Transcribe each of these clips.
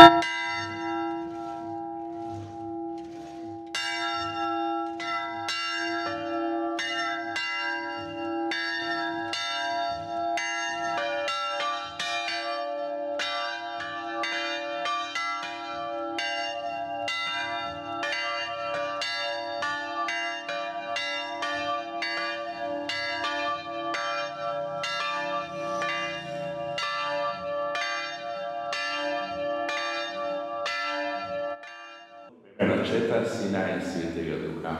you Očeta, Sina in Svetega Duha.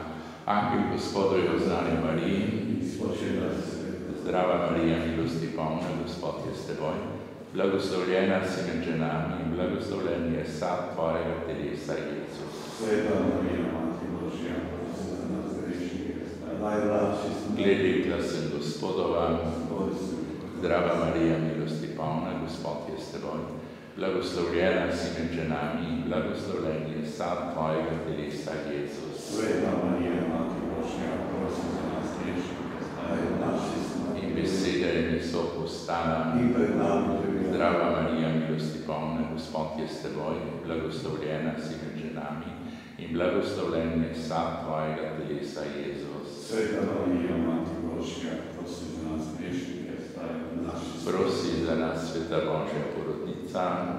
Angel Gospodovi oznanje Mariji, zdrava Marija, milosti polna, Gospod je s teboj. Blagoslovljena si med ženami in blagoslovljen je sad tvojega telesa, Jezus. Sveta Marija, Mati Božja, prosi za nas grešnike, najlažji smo. Glede glasen Gospodova, zdrava Marija, milosti polna, Gospod je s teboj. Blagoslovljena si med ženami in blagoslovljen je sad tvojega telesa, Jezus. Sveta Marija, Mati Božja, prosi za nas grešnike, najlažji smo. In besede niso postala In pred nami prebila. Zdrava Marija, milosti polna, Gospod je s teboj, blagoslovljena si med ženami in blagoslovljen je sad tvojega telesa, Jezus. Sveta Marija, Mati Božja, prosi za nas grešnike, najlažji smo. Prosi za nas, sveta Božja porodnica,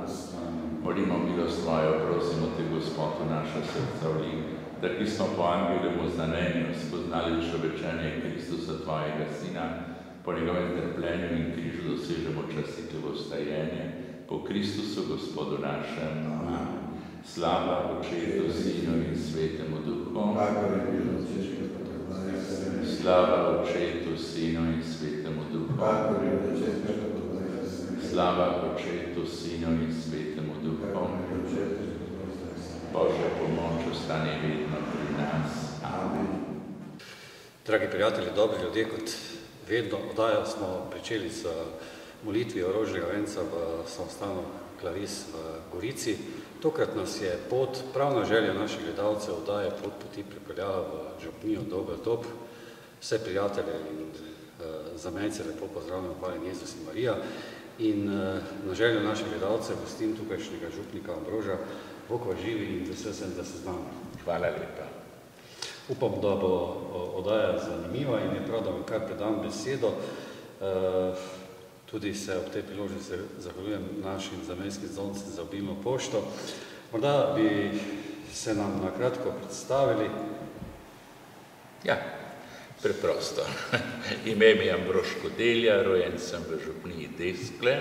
molimo milost tvojo, prosimo te, Gospod, v naša srca vli, da ki smo po angelemu znamenju spoznali človečenje Kristusa tvojega Sina, po njegovem trpljenju in križu dosežemo častitljivo stajenje, po Kristusu Gospodu našem. Amen. Slava Očetu, Sinu in Svetemu Duhu. Začetka, tako zdaj in vselej. Slava Očetu, Sinu in Svetemu Duhu. Slava Očetu, Sinu in Svetemu Duhu. Božja pomoč ostane vedno pri nas. Amen. Dragi prijatelji, dobri ljudje, kot vedno oddajo smo pričeli z molitvijo Rožnega venca v samostanu Klaris v Gorici. Tokrat nas je pot, prav na željo naših gledalcev, oddaje pot poti pripeljala v župnijo Dober Top. Vse prijatelje in uh, zamejce lepo pozdravljam, hvala Jezus in Marija. In uh, na željo naših gledalcev gostim tukajšnjega župnika Ambroža, Bog vas živi in vesel sem, da se z nami. Hvala lepa. Upam, da bo o, oddaja zanimiva in je prav, da vam kar predam besedo. E, tudi se ob tej priložnosti zahvaljujem našim zamejskim zoncem za obilno pošto. Morda bi se nam na kratko predstavili. Ja, preprosto. Ime mi je Ambrož Kodelja, rojen sem v župniji Deskle,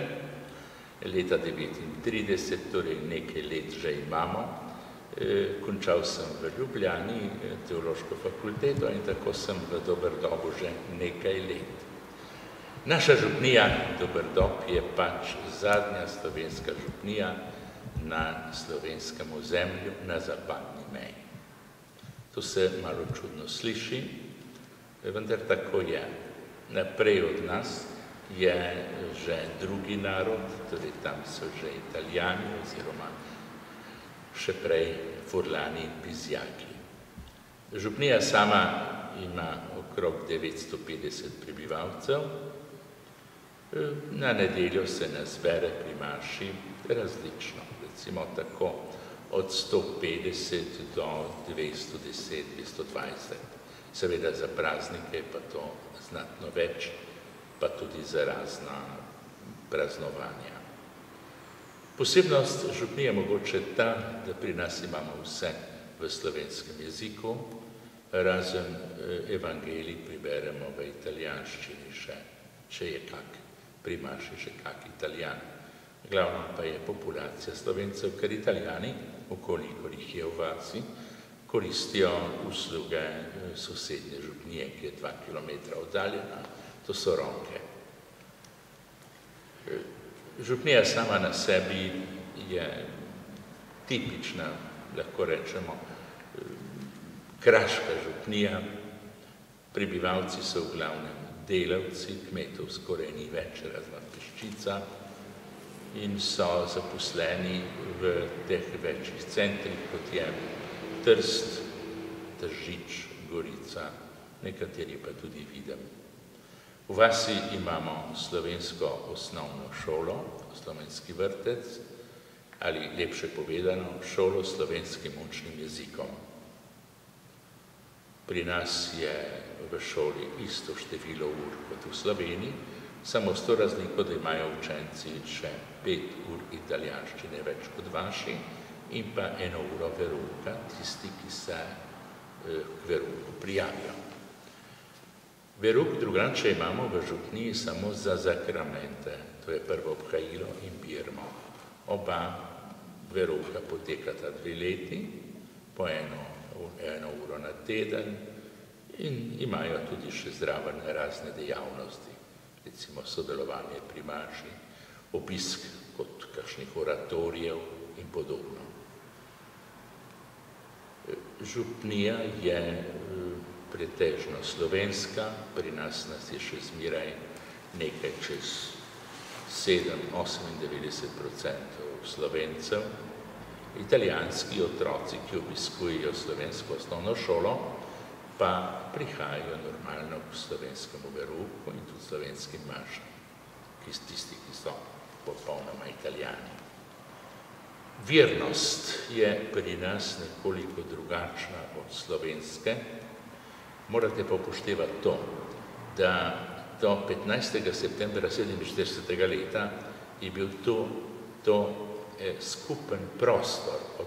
leta 39, torej nekaj let že imamo. E, končal sem v Ljubljani e, teološko fakulteto in tako sem v Doberdobu že nekaj let. Naša župnija Doberdob je pač zadnja slovenska župnija na slovenskem ozemlju na zapadni meji. To se malo čudno sliši, vendar tako je. Naprej od nas je že drugi narod, torej tam so že italijani oziroma še prej furlani in pizjaki. Župnija sama ima okrog 950 prebivalcev. Na nedeljo se nas zbere pri maši različno, recimo tako od 150 do 210, 220. Seveda za praznike pa to znatno več, pa tudi za razna praznovanja. Posebnost župnije je mogoče ta, da pri nas imamo vse v slovenskem jeziku, razen eh, evangelij priberemo v italijanščini še, če je kak, primaši še kak italijan. Glavno pa je populacija slovencev, ker italijani, okoliko jih je v vasi, koristijo usluge eh, sosednje župnije, ki je dva kilometra oddaljena, to so ronke. Eh, Župnija sama na sebi je tipična, lahko rečemo, kraška župnija. Prebivalci so v glavnem delavci, kmetov skoraj ni več, razna peščica in so zaposleni v teh večjih centrih, kot je Trst, Tržič, Gorica, nekateri pa tudi Videm. V vasi imamo slovensko osnovno šolo, slovenski vrtec ali lepše povedano šolo slovenskim učnim jezikom. Pri nas je v šoli isto število ur kot v Sloveniji, samo s to razliko, da imajo učenci še pet ur italijanščine več kot vaši in pa eno uro veruka, tisti, ki se eh, k veruku prijavijo. Veruk drugače imamo v župniji samo za zakramente, to je prvo obhajilo in birmo. Oba veruka potekata dve leti, po eno, eno uro na teden in imajo tudi še zraven razne dejavnosti, recimo sodelovanje pri maši, obisk kot kakšnih oratorijev in podobno. Župnija je pretežno slovenska, pri nas nas je še zmeraj nekaj čez 7-98% slovencev, italijanski otroci, ki obiskujejo slovensko osnovno šolo, pa prihajajo normalno k slovenskemu veruku in tudi slovenskim mašam, ki tisti, ki so popolnoma italijani. Vernost je pri nas nekoliko drugačna od slovenske, morate pa upoštevati to, da do 15. septembra 47. leta je bil to, to eh, skupen prostor od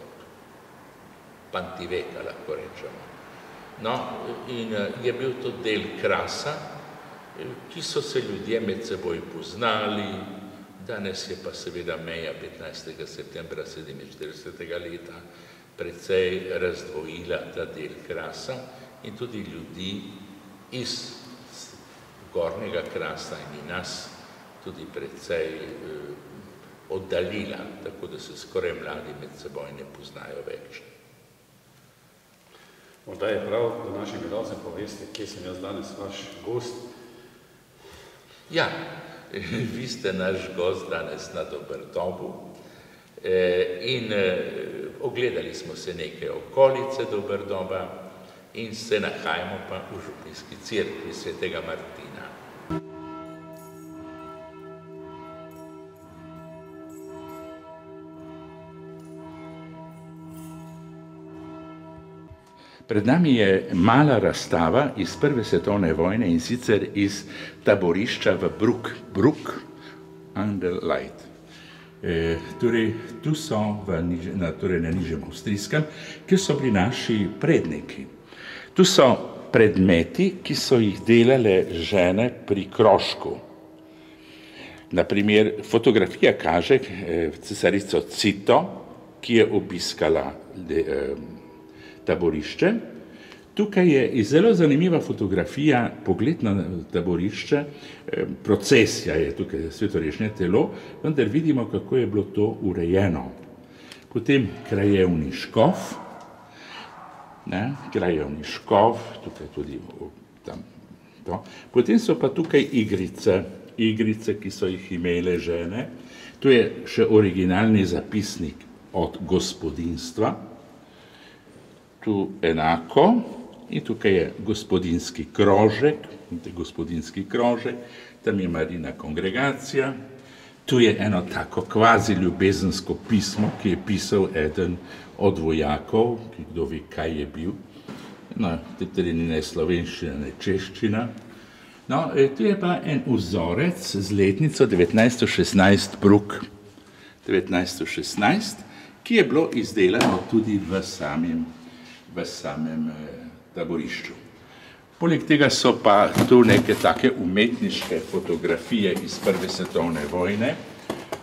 Pantiveka, lahko rečemo. No, in eh, je bil to del krasa, eh, ki so se ljudje med seboj poznali, danes je pa seveda meja 15. septembra 47. leta precej razdvojila ta del krasa, in tudi ljudi iz gornjega krasa in nas tudi predvsej eh, oddaljila, tako da se skoraj mladi med seboj ne poznajo več. Morda je prav, da našim gledalcem poveste, kje sem jaz danes vaš gost. Ja, vi ste naš gost danes na Dobrdobu eh, in eh, ogledali smo se nekaj okolice Dobrdoba, in se nahajamo pa v župnijski crkvi svetega Martina. Pred nami je mala razstava iz Prve svetovne vojne in sicer iz taborišča v Bruk, Bruk under Light. E, torej, tu so v, na, torej na nižjem avstrijskem, kjer so bili naši predniki. Tu so predmeti, ki so jih delale žene pri krožku. Naprimer, fotografija kaže eh, cesarico Cito, ki je obiskala de, eh, taborišče. Tukaj je zelo zanimiva fotografija, pogled na taborišče, eh, procesija je tukaj svetorešne telo, vendar vidimo, kako je bilo to urejeno. Potem krajevni škof, ne, krajovni škov, tukaj tudi tam. To. Potem so pa tukaj igrice, igrice, ki so jih imele žene. Tu je še originalni zapisnik od gospodinstva, tu enako in tukaj je gospodinski krožek, gospodinski krožek, tam je Marina kongregacija, tu je eno tako kvazi ljubezensko pismo, ki je pisal eden od vojakov, ki kdo ve, kaj je bil, no, tudi ni ne slovenščina, ne češčina. No, e, tu je pa en vzorec z letnico 1916 Bruk. 1916, ki je bilo izdelano tudi v samem, v samem eh, taborišču. Poleg tega so pa tu neke take umetniške fotografije iz Prve svetovne vojne,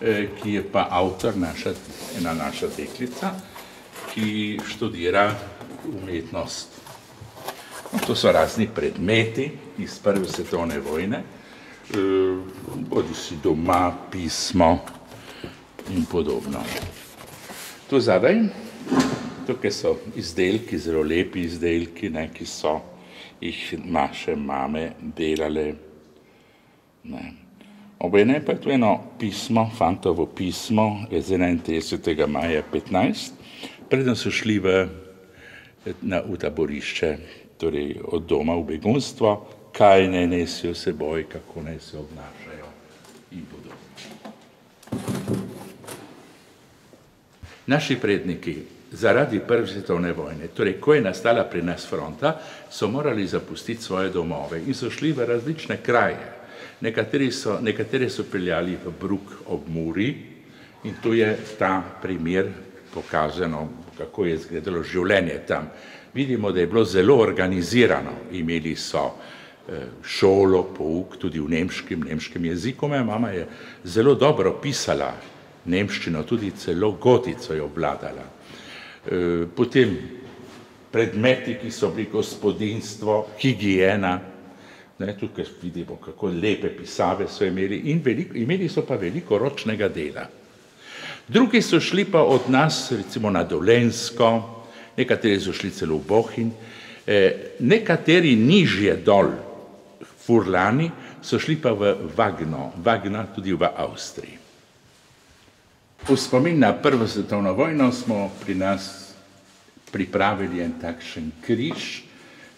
eh, ki je pa avtor naša, ena naša deklica, ki študira umetnost. No, to so razni predmeti iz Prve svetovne vojne, eh, bodi si doma, pismo in podobno. Tu zadaj, tukaj so izdelki, zelo lepi izdelki, ne, ki so jih naše mame delale. Ne. Obene pa je tu eno pismo, fantovo pismo iz 31. maja 15, preden so šli v, na, v taborišče, torej od doma v begunstvo, kaj ne nesijo seboj, kako naj se obnašajo in podobno. Naši predniki zaradi prve svetovne vojne, torej ko je nastala pri nas fronta, so morali zapustiti svoje domove in so šli v različne kraje. Nekateri so, nekateri so peljali v Bruk ob Muri in tu je ta primer pokazano, kako je izgledalo življenje tam. Vidimo, da je bilo zelo organizirano. Imeli so eh, šolo, pouk tudi v nemškem, nemškem jeziku. Moja mama je zelo dobro pisala nemščino, tudi celo gotico je obvladala. Eh, potem predmeti, ki so bili gospodinstvo, higiena, ne, tukaj vidimo, kako lepe pisave so imeli in veliko, imeli so pa veliko ročnega dela. Drugi so šli pa od nas recimo na Dolensko, nekateri so šli celo v Bohin, eh, nekateri nižje dol, Furlani, so šli pa v Vagno, Vagna tudi v Avstriji. V spomin na prvo svetovno vojno smo pri nas pripravili en takšen križ,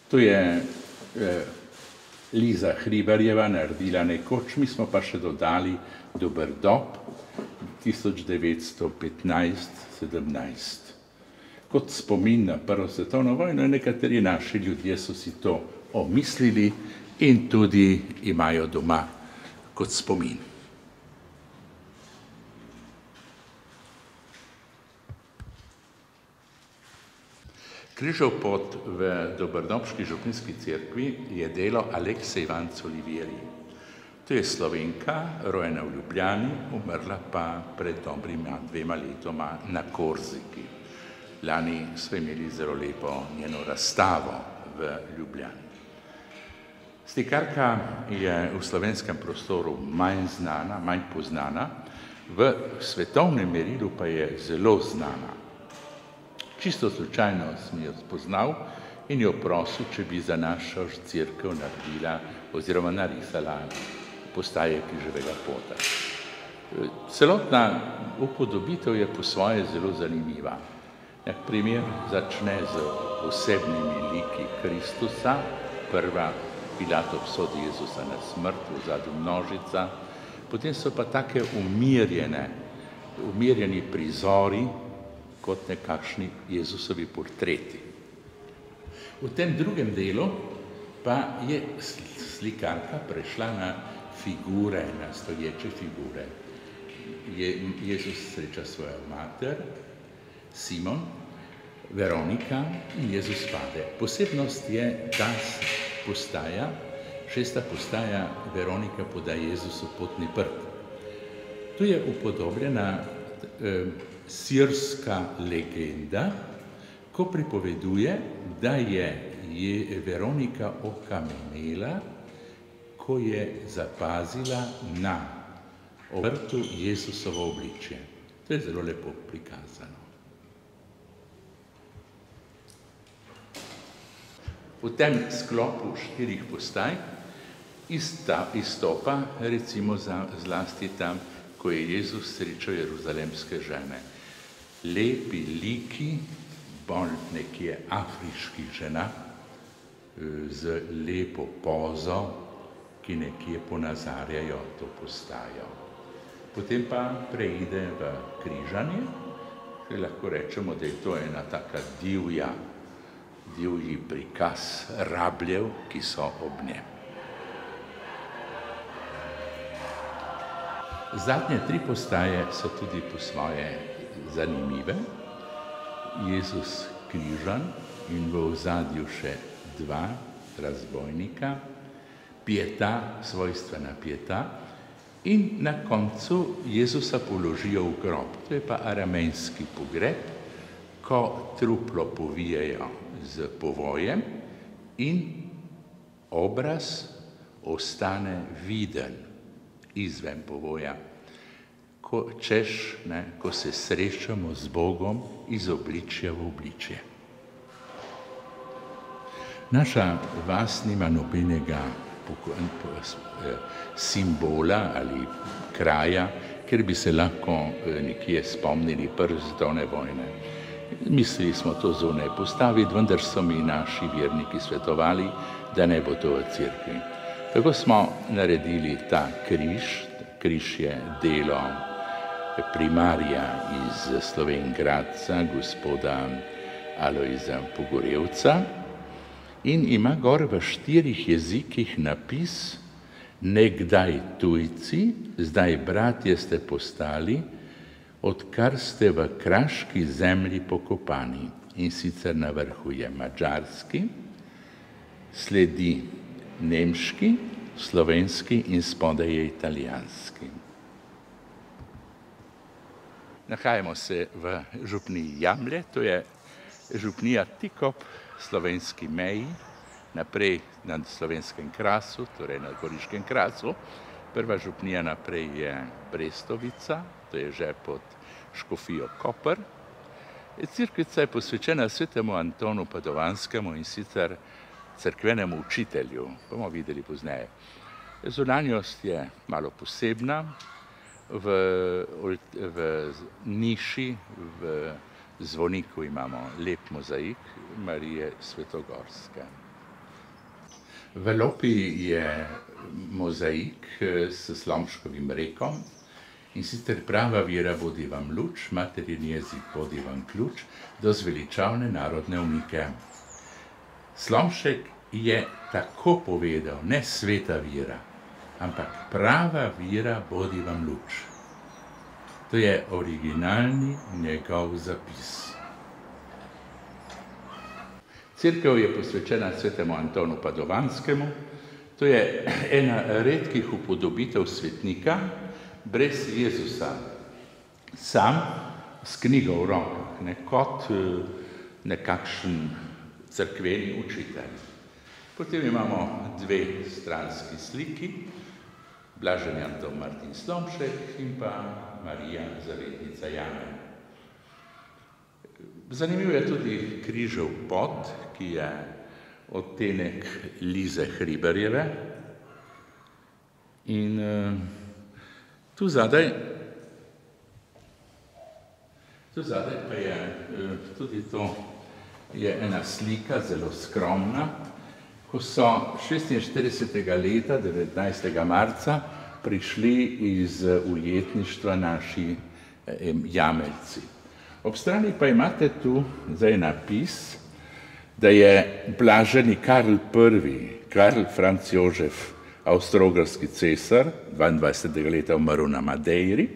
to je eh, Liza Hribarjeva naredila nekoč, mi smo pa še dodali dober dob, 1915-17. Kot spomin na Prvo svetovno vojno, nekateri naši ljudje so si to omislili in tudi imajo doma kot spomin. Križov pot v Dobrdobški župnijski cerkvi je delo Alekse Ivanc Olivieri. To je slovenka, rojena v Ljubljani, umrla pa pred dobrima dvema letoma na Korziki. Lani so imeli zelo lepo njeno razstavo v Ljubljani. Slikarka je v slovenskem prostoru manj znana, manj poznana, v svetovnem merilu pa je zelo znana. Čisto slučajno sem jo spoznal in jo prosil, če bi za našo crkv naredila oziroma narisala postaje križevega pota. Celotna upodobitev je po svoje zelo zanimiva. Nek primer začne z osebnimi liki Kristusa, prva Pilat obsodi Jezusa na smrt, v zadnjem množica, potem so pa take umirjene, umirjeni prizori, kot nekakšni Jezusovi portreti. V tem drugem delu pa je slikarka prešla na figure, na stoječe figure. Je, Jezus sreča svojo mater, Simon, Veronika in Jezus pade. Posebnost je ta postaja, šesta postaja Veronika poda Jezusu potni prt. Tu je upodobljena eh, sirska legenda, ko pripoveduje, da je, je Veronika okamenela, ko je zapazila na obrtu Jezusovo obličje. To je zelo lepo prikazano. V tem sklopu štirih postaj ista, izstopa recimo za, zlasti tam, ko je Jezus srečal jeruzalemske žene. Lepi liki, bolj nekje afriških žena, eh, z lepo pozo, ki nekje ponazarjajo to postajo. Potem pa preide v križanje, ki lahko rečemo, da je to ena taka divja, divji prikaz rabljev, ki so ob njem. Zadnje tri postaje so tudi po svoje zanimive. Jezus križan in v ozadju še dva razbojnika, pieta, svojstvena pieta, in na koncu Jezusa položijo v grob. To je pa aramejski pogreb, ko truplo povijajo z povojem in obraz ostane viden izven povoja. Ko, češ, ne, ko se srečamo z Bogom iz obličja v obličje. Naša vas nima nobenega eh, simbola ali kraja, ker bi se lahko eh, nekje spomnili prve svetovne vojne. Mislili smo to zunaj postaviti, vendar so mi naši verniki svetovali, da ne bo to v crkvi. Tako smo naredili ta križ, križ je delo primarja iz Slovengradca, gospoda Alojza Pogorevca in ima gor v štirih jezikih napis Nekdaj tujci, zdaj bratje ste postali, odkar ste v kraški zemlji pokopani. In sicer na vrhu je mačarski, sledi nemški, slovenski in spodaj je italijanski. Nahajamo se v župniji Jamlje, to je župnija tik ob slovenski meji, naprej na slovenskem krasu, torej na goriškem krasu. Prva župnija naprej je Brestovica, to je že pod Škofijo Koper. Cirkvica je posvečena svetemu Antonu Padovanskemu in sicer crkvenemu učitelju, bomo videli pozneje. Zunanjost je malo posebna, v, v niši, v zvoniku imamo lep mozaik Marije Svetogorske. V Lopi je mozaik s slomškovim rekom in sicer prava vira vodi vam luč, materin jezik vodi vam ključ do zveličavne narodne umike. Slomšek je tako povedal, ne sveta vira, ampak prava vira bodi vam luč. To je originalni njegov zapis. Cerkev je posvečena svetemu Antonu Padovanskemu, to je ena redkih upodobitev svetnika brez Jezusa, sam s knjigo v rokah, ne kot nekakšen crkveni učitelj. Potem imamo dve stranski sliki, Blažen Anton Martin Slomšek in pa Marija Zavetnica Jana. Zanimiv je tudi križev pot, ki je odtenek Lize Hriberjeve. In uh, tu zadaj, tu zadaj pa je uh, tudi to, je ena slika, zelo skromna, ko so 46. leta, 19. marca, prišli iz ujetništva naši eh, jameljci. Ob strani pa imate tu zdaj napis, da je blaženi Karl I., Karl Franz Jožef, avstrogarski cesar, 22. leta umrl na Madeiri,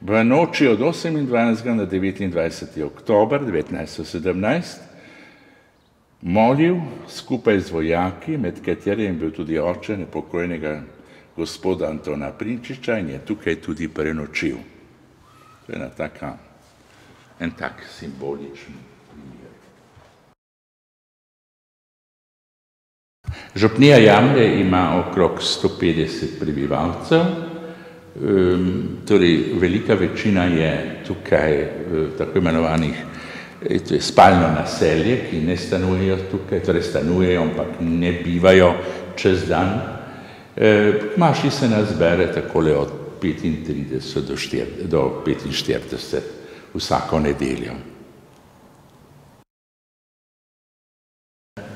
v noči od 28. na 29. oktober 1917 molil skupaj z vojaki, med katerimi je bil tudi oče nepokojnega gospoda Antona Prinčiča in je tukaj tudi prenočil. To je ena taka, en tak simboličen primer. Župnija Jamle ima okrog 150 prebivalcev, torej velika večina je tukaj tako imenovanih to je spalno naselje, ki ne stanujejo tukaj, torej stanujejo, ampak ne bivajo čez dan. E, maši se nas bere takole od 35 do, 4, do 45 vsako nedeljo.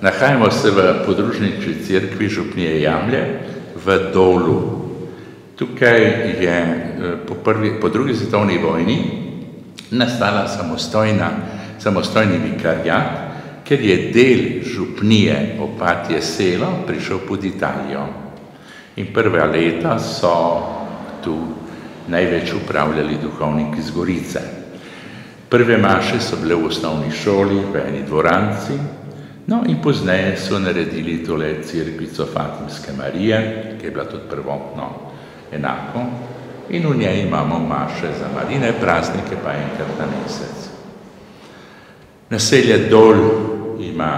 Nahajamo se v podružnični cerkvi Župnije Jamlje v Dolu. Tukaj je po, prvi, po drugi svetovni vojni nastala samostojna samostojni vikarjat, ker je del župnije Opatje selo prišel pod Italijo. In prve leta so tu največ upravljali duhovniki z Gorice. Prve maše so bile v osnovni šoli, v eni dvoranci, no in pozneje so naredili tole crkvico Fatimske Marije, ki je bila tudi prvotno enako, in v njej imamo maše za marine praznike, pa enkrat na mesec. Naselje Dol ima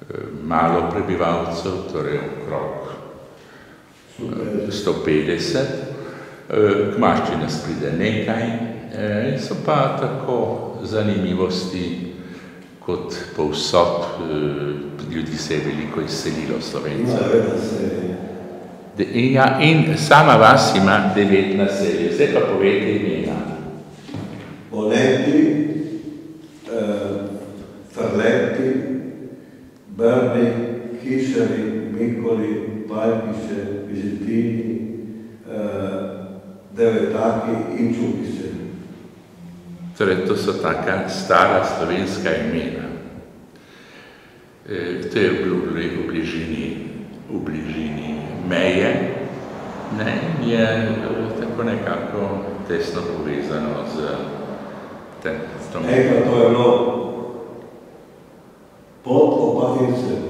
eh, malo prebivalcev, torej okrog 150, k mašči nas pride nekaj, eh, so pa tako zanimivosti, kot povsod eh, ljudi se je veliko izselilo Slovencev. Ja, in sama vas ima devet naselij, zdaj pa povejte imena. Oleti, eh, Frleti, Brni, Kišari, Mikoli, Pajkiše, Vizitini, eh, Devetaki in Čukiše. Torej, to so taka stara slovenska imena. E, to je v, v bližini, v bližini meje, ne, je tako nekako tesno povezano z tem. Nekaj to je bilo pod opaticem.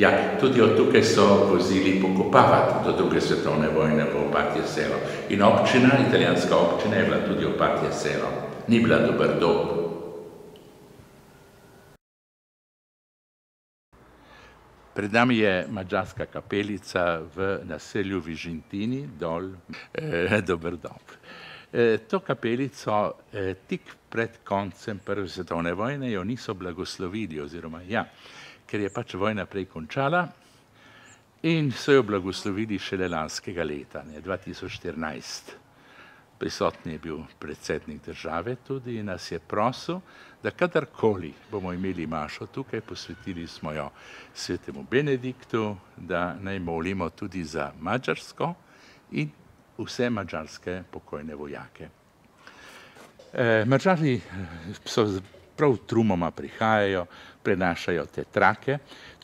Ja, tudi od tukaj so vozili pokopavati do druge svetovne vojne v Opatje selo. In občina, italijanska občina je bila tudi Opatje selo. Ni bila dober dob. Pred nami je mađarska kapelica v naselju Vižintini, dol eh, dober dob. Eh, to kapelico eh, tik pred koncem prve svetovne vojne jo niso blagoslovili oziroma ja, ker je pač vojna prej končala in so jo blagoslovili šele lanskega leta, ne, 2014. Prisotni je bil predsednik države tudi in nas je prosil, da kadarkoli bomo imeli mašo tukaj, posvetili smo jo svetemu Benediktu, da naj molimo tudi za Mačarsko in vse mačarske pokojne vojake. E, Mačari so prav trumoma prihajajo, prenašajo te trake,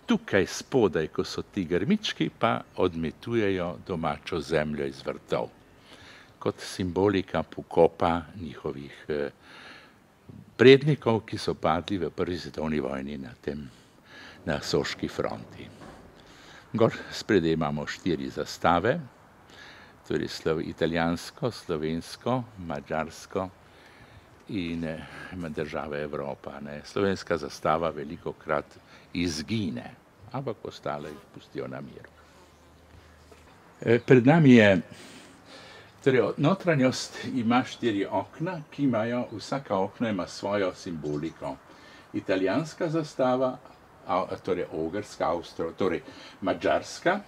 tukaj spodaj, ko so ti grmički, pa odmetujejo domačo zemljo iz vrtov, kot simbolika pokopa njihovih eh, prednikov, ki so padli v prvi svetovni vojni na tem, na Soški fronti. Gor spredaj imamo štiri zastave, torej italijansko, slovensko, mađarsko, in eh, države Evropa. Ne. Slovenska zastava veliko krat izgine, ampak ostale jih pustijo na miru. E, pred nami je, torej notranjost ima štiri okna, ki imajo, vsaka okna ima svojo simboliko. Italijanska zastava, torej ogrska, avstro, torej mađarska,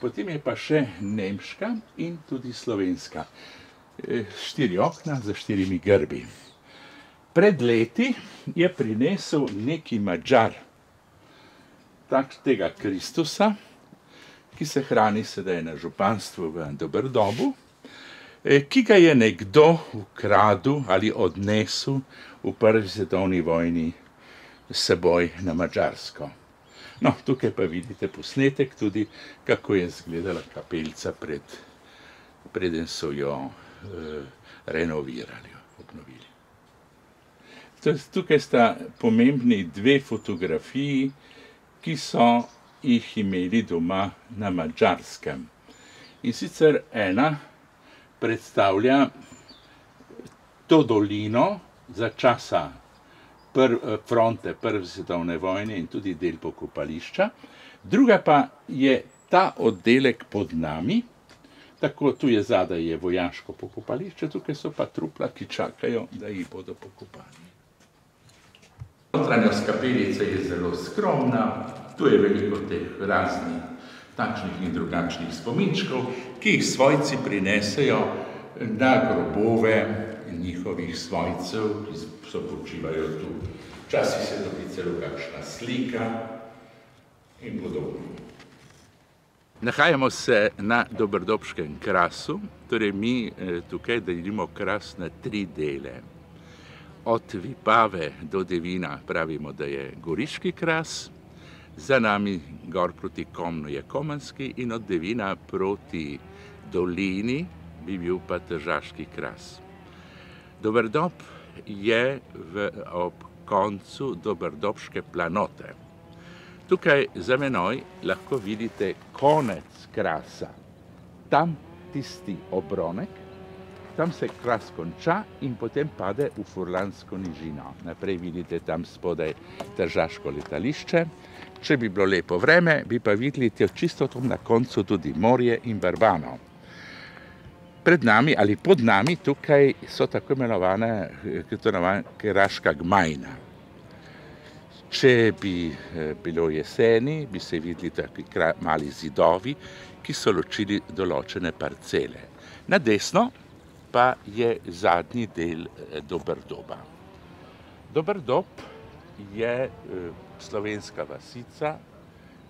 potem je pa še nemška in tudi slovenska. Eh, štiri okna za štirimi grbi. Pred leti je prinesel neki mačar tega Kristusa, ki se hrani sedaj na županstvu v Dobrdobu, eh, ki ga je nekdo ukradel ali odnesel v prvi svetovni vojni seboj na Mačarsko. No, tukaj pa vidite posnetek tudi, kako je izgledala kapeljica pred, preden so jo eh, renovirali, obnovili. Tukaj sta pomembni dve fotografiji, ki so jih imeli doma na Mačarskem. In sicer ena predstavlja to dolino za časa pr fronte Prve svetovne vojne in tudi del pokopališča, druga pa je ta oddelek pod nami, Tako tu je zadaj je vojaško pokopališče, tukaj so pa trupla, ki čakajo, da jih bodo pokopali. Notranjost kapelice je zelo skromna, tu je veliko teh raznih takšnih in drugačnih spominčkov, ki jih svojci prinesejo na grobove njihovih svojcev, ki so počivajo tu. Včasih se dobi celo kakšna slika in podobno. Nahajamo se na Dobrdobškem krasu, torej mi eh, tukaj delimo kras na tri dele. Od Vipave do Devina pravimo, da je goriški kras, Za nami gor proti Komnu je Komanski in od Devina proti dolini bi bil pa težaški kras. Doberdob je v, ob koncu Dobrdobške planote. Tukaj za menoj lahko vidite konec krasa. Tam tisti obronek, tam se kras konča in potem pade v Furlansko nižino. Naprej vidite tam spodaj tržaško letališče. Če bi bilo lepo vreme, bi pa videli čisto tam na koncu tudi morje in Barbano. Pred nami ali pod nami tukaj so tako imenovane Keraška gmajna. Če bi bilo jeseni, bi se videli taki mali zidovi, ki so ločili določene parcele. Na desno pa je zadnji del Doberdoba. Doberdob je slovenska vasica,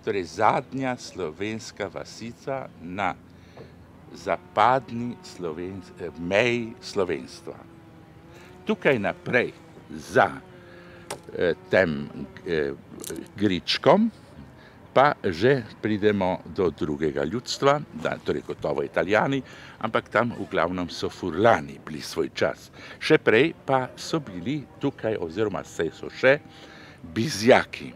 torej zadnja slovenska vasica na zapadni meji slovenstva. Tukaj naprej za tem Gričkom pa že pridemo do drugega ljudstva, torej gotovo italijani, ampak tam v glavnem so furlani bili svoj čas. Še prej pa so bili tukaj, oziroma sej so še, bizjaki.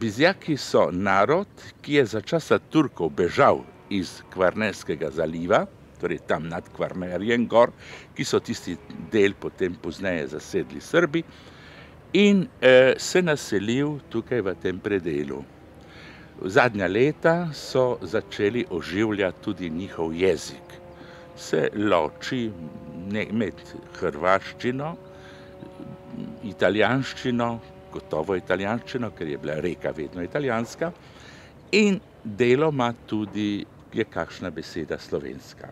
Bizjaki so narod, ki je za časa Turkov bežal iz Kvarnerskega zaliva, torej tam nad Kvarnerjem gor, ki so tisti del potem pozneje zasedli Srbi, in se naselil tukaj v tem predelu. Zadnja leta so začeli oživljati tudi njihov jezik. Se loči med hrvaščino, italijanščino, gotovo italijanščino, ker je bila reka vedno italijanska, in deloma tudi je kakšna beseda slovenska.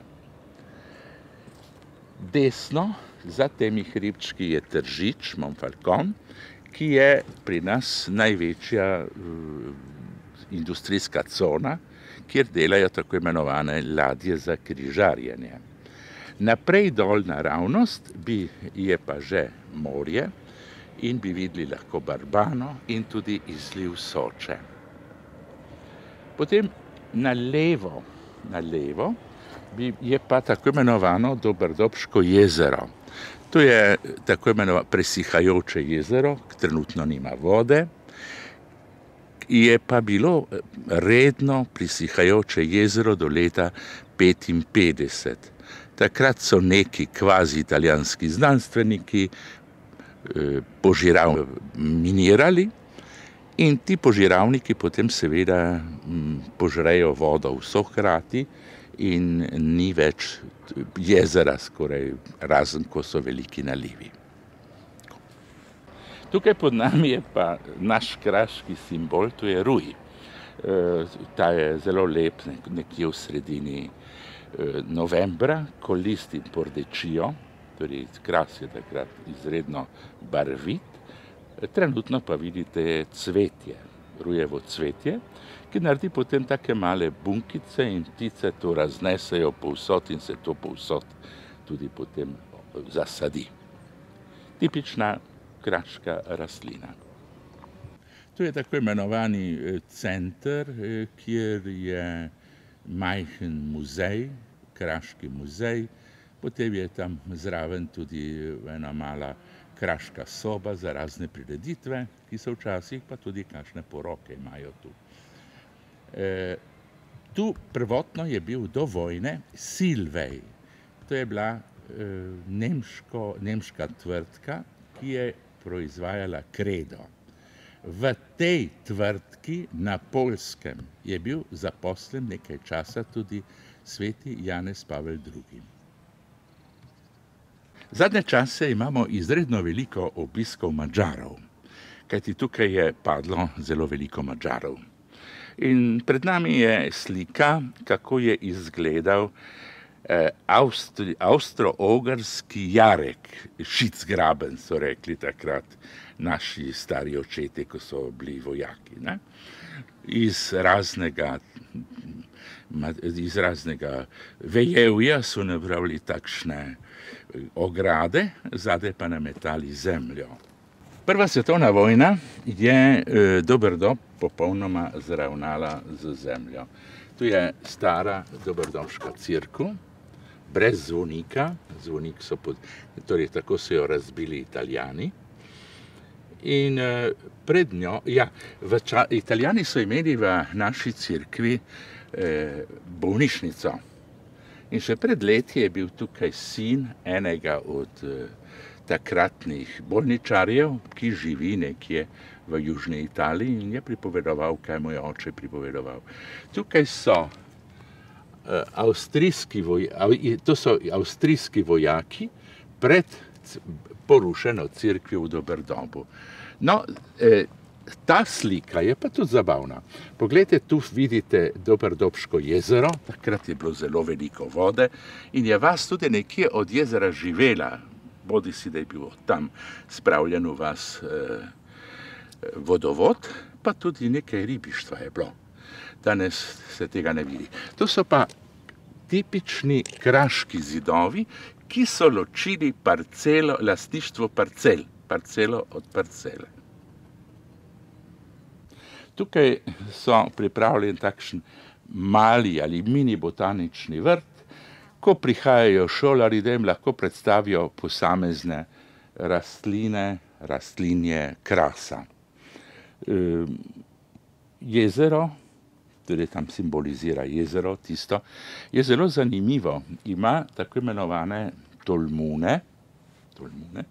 Desno za temi hribčki je Tržič, Monfalcon, ki je pri nas največja industrijska cona, kjer delajo tako imenovane ladje za križarjenje. Naprej dol naravnost bi je pa že morje in bi videli lahko Barbano in tudi izliv Soče. Potem na levo, na levo je pa tako imenovano Dobrdobško jezero. To je tako imenovano presihajoče jezero, ki trenutno nima vode, je pa bilo redno prisihajoče jezero do leta petinpetdeset. Takrat so neki kvazi italijanski znanstveniki minirali in ti požiralniki potem seveda požrejo vodo vso hkrati in ni več jezera skoraj, razen ko so veliki nalivi. Tukaj pod nami je pa naš kraški simbol, to je ruj. Ta je zelo lep, nekje v sredini novembra, ko listi pordečijo, torej kras je takrat izredno barvit. Trenutno pa vidite cvetje, rujevo cvetje, ki naredi potem take male bunkice in ptice to raznesejo povsod in se to povsod tudi potem zasadi. Tipična kraška rastlina. To je tako imenovani center, kjer je majhen muzej, kraški muzej, potem je tam zraven tudi ena mala kraška soba za razne prireditve, ki so včasih, pa tudi kakšne poroke imajo tu. Tu prvotno je bil do vojne Silvej. To je bila nemško, nemška tvrtka, ki je proizvajala kredo. V tej tvrtki na Poljskem je bil zaposlen nekaj časa tudi sveti Janez Pavel Drugi. Zadnje čase imamo izredno veliko obiskov Madžarov, kajti tukaj je padlo zelo veliko Madžarov. In pred nami je slika, kako je izgledal Avstro-Ogrski jarek, Šicgraben, so rekli takrat naši stari očetje, ko so bili vojaki, ne. Iz raznega, iz raznega vejevja so napravili takšne ograde, zadaj pa nametali zemljo. Prva svetovna vojna je eh, Dobrodob popolnoma zravnala z zemljo. Tu je stara Dobrodobška crkva, brez zvonika, zvonik so pod, torej tako so jo razbili italijani. In eh, pred njo, ja, ča, italijani so imeli v naši crkvi eh, bolnišnico. In še pred leti je bil tukaj sin enega od eh, takratnih bolničarjev, ki živi nekje v južni Italiji in je pripovedoval, kaj mu je oče pripovedoval. Tukaj so uh, avstrijski, voj, to so avstrijski vojaki pred porušeno crkvijo v Dobrdobu. No, eh, ta slika je pa tudi zabavna. Poglejte, tu vidite Dobrdobško jezero, takrat je bilo zelo veliko vode in je vas tudi nekje od jezera živela, bodi si, da je bil tam spravljen v vas eh, vodovod, pa tudi nekaj ribištva je bilo. Danes se tega ne vidi. To so pa tipični kraški zidovi, ki so ločili parcelo, lastništvo parcel, parcelo od parcele. Tukaj so pripravljeni takšen mali ali mini botanični vrt, ko prihajajo šolari, da jim lahko predstavijo posamezne rastline, rastlinje, krasa. E, jezero, tudi tam simbolizira jezero, tisto, je zelo zanimivo. Ima tako imenovane tolmune, tolmune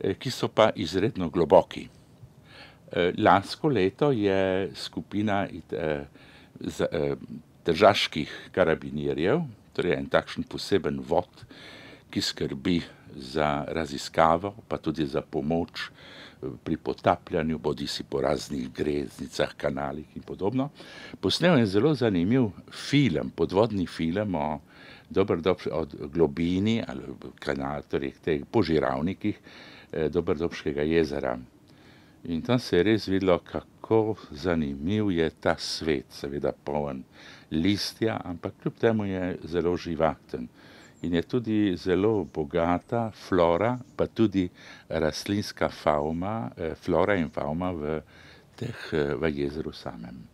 e, ki so pa izredno globoki. E, lansko leto je skupina e, z, e, držaških karabinirjev, torej en takšen poseben vod, ki skrbi za raziskavo, pa tudi za pomoč eh, pri potapljanju, bodi si po raznih greznicah, kanalih in podobno. Posnel je zelo zanimiv film, podvodni film o dobrodobši, od globini ali kanal, torej teh požiravnikih eh, Dobrodobškega jezera. In tam se je res videlo, kako zanimiv je ta svet, seveda poln listja, ampak kljub temu je zelo živaten. In je tudi zelo bogata flora, pa tudi rastlinska fauna, eh, flora in fauna v, teh, eh, v jezeru samem.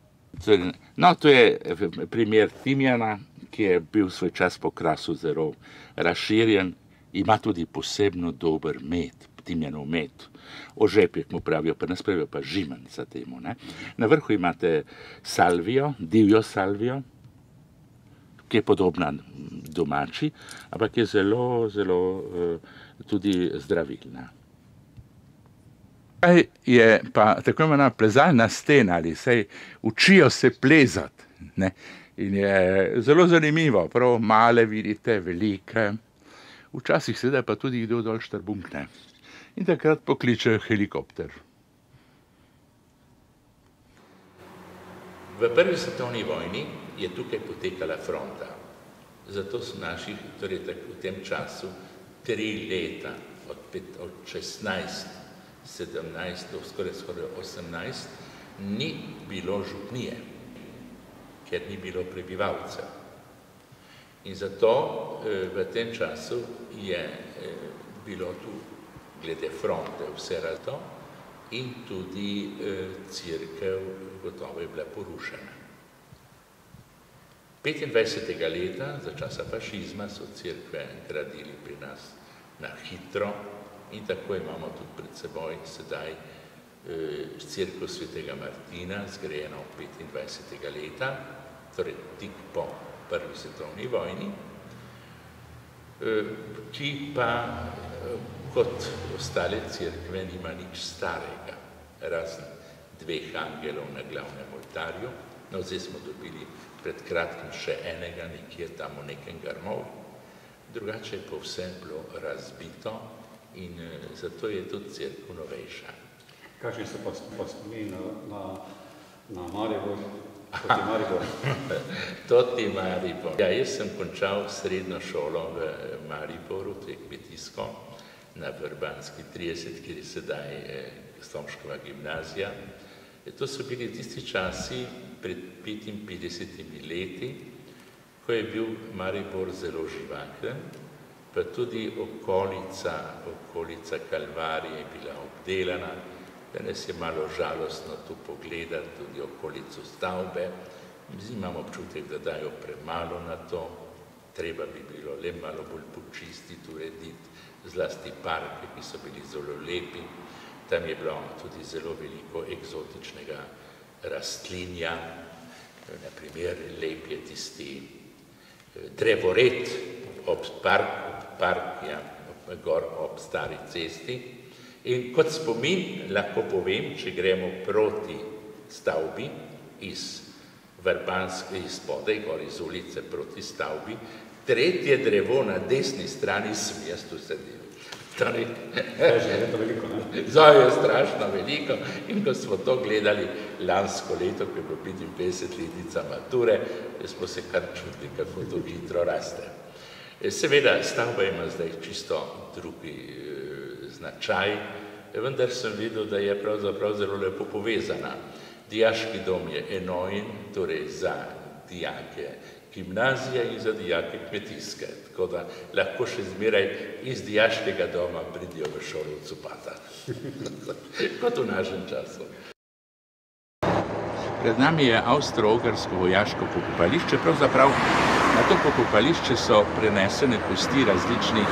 No, to je eh, primer timjana, ki je bil svoj čas po krasu zelo razširjen, ima tudi posebno dober med, timjanov med. O žepih mu pravijo, pa nas pravijo pa žimen za temu. Ne? Na vrhu imate salvijo, divjo salvijo, ki je podobna domači, ampak je zelo, zelo uh, tudi zdravilna. Kaj je pa tako imena plezalna stena ali sej učijo se plezati. Ne? In je zelo zanimivo, prav male vidite, velike, včasih sedaj pa tudi kdo dol štrbunkne. In takrat pokliče helikopter. V prvi svetovni vojni je tukaj potekala fronta. Zato so naši, torej v tem času, tri leta, od, pet, od 16, 17 do skoraj, skoraj 18, ni bilo župnije, ker ni bilo prebivalcev. In zato eh, v tem času je eh, bilo tu, glede fronte, vse razto in tudi eh, crkev gotovo je bila porušena. 25. leta, za časa fašizma, so crkve gradili pri nas na hitro in tako imamo tudi pred seboj sedaj eh, crkvo svetega Martina, zgrajeno 25. leta, torej tik po prvi svetovni vojni, eh, ki pa eh, kot ostale crkve nima nič starega, razen dveh angelov na glavnem oltarju. No, zdaj smo dobili pred kratkim še enega nekje tam v nekem grmov, drugače je povsem bilo razbito in eh, zato je tudi crkva novejša. Kakšni so pa, pa spomini na, na, na Maribor, toti Maribor? toti Maribor. Ja, jaz sem končal srednjo šolo v Mariboru, to je kmetijsko, na Vrbanski 30, kjer je sedaj eh, Stomškova gimnazija. E to so bili tisti časi, pred 55 leti, ko je bil Maribor zelo živahen, pa tudi okolica, okolica Kalvarije je bila obdelana. Danes je malo žalostno tu pogledati tudi okolico stavbe. Imamo občutek, da dajo premalo na to, treba bi bilo le malo bolj počistiti, urediti, zlasti parke, ki so bili zelo lepi. Tam je bilo tudi zelo veliko eksotičnega rastlinja, naprimer lep je tisti eh, drevored ob park, park ja, gor ob stari cesti. In kot spomin lahko povem, če gremo proti stavbi iz Vrbanske, iz spodaj, gor iz ulice proti stavbi, tretje drevo na desni strani sem jaz tu sedel. Torej, Zdaj je strašno veliko in ko smo to gledali lansko leto, ko je bilo 55 letnica mature, smo se kar čutili, kako to hitro raste. E, seveda, stavba ima zdaj čisto drugi e, značaj, vendar sem videl, da je pravzaprav zelo lepo povezana. Dijaški dom je enojen, torej za dijake gimnazije in za dijake kmetijske, tako da lahko še zmeraj iz dijaškega doma pridijo v šolo v Cupata, kot v našem času. Pred nami je avstro-ogarsko vojaško pokopališče, pravzaprav na to pokopališče so prenesene kosti različnih,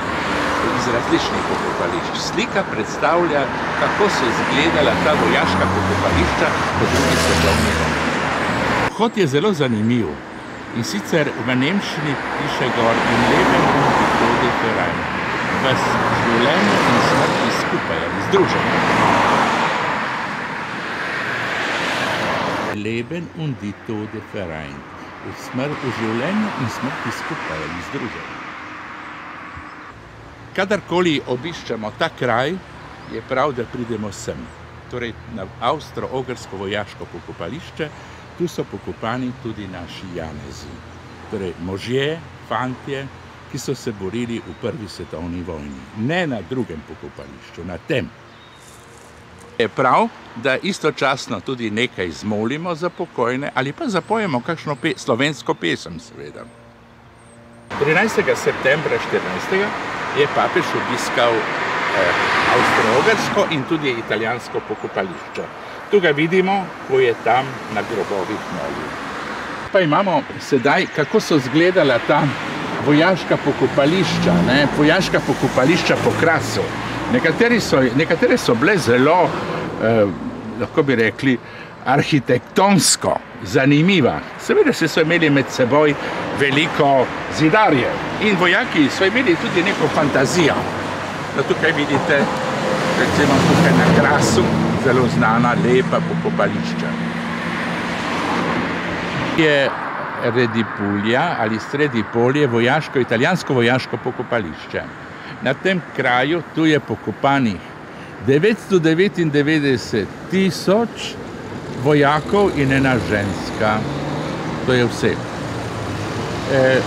iz različnih pokopališč. Slika predstavlja, kako so izgledala ta vojaška pokopališča po drugi svetovni vojni. Vhod je zelo zanimiv. In sicer v nemščini piše gor in leben in vitode ferajn. V življenju in smrti skupaj ali združeno. Leben und die Tode vereint. V, smrt, v življenju in smrti skupaj ali združeno. Kadarkoli obiščemo ta kraj, je prav, da pridemo sem. Torej na avstro-ogrsko vojaško pokopališče, tu so pokopani tudi naši janezi, torej možje, fantje, ki so se borili v prvi svetovni vojni. Ne na drugem pokopališču, na tem. Je prav, da istočasno tudi nekaj zmolimo za pokojne ali pa zapojemo kakšno pe slovensko pesem, seveda. 13. septembra 14. je papež obiskal eh, avstro-ogrsko in tudi italijansko pokopališče. Tukaj vidimo, ko je tam na grobovih molil. Pa imamo sedaj, kako so izgledala ta vojaška pokopališča, ne? vojaška pokopališča po krasu. Nekateri so, nekatere so bile zelo, eh, lahko bi rekli, arhitektonsko zanimiva. Seveda se so imeli med seboj veliko zidarje in vojaki so imeli tudi neko fantazijo. No, tukaj vidite, recimo tukaj na krasu, zelo znana, lepa pokopališča. Je Redipulja ali Sredi polje vojaško, italijansko vojaško pokopališče. Na tem kraju tu je pokopanih 999 tisoč vojakov in ena ženska. To je vse. E,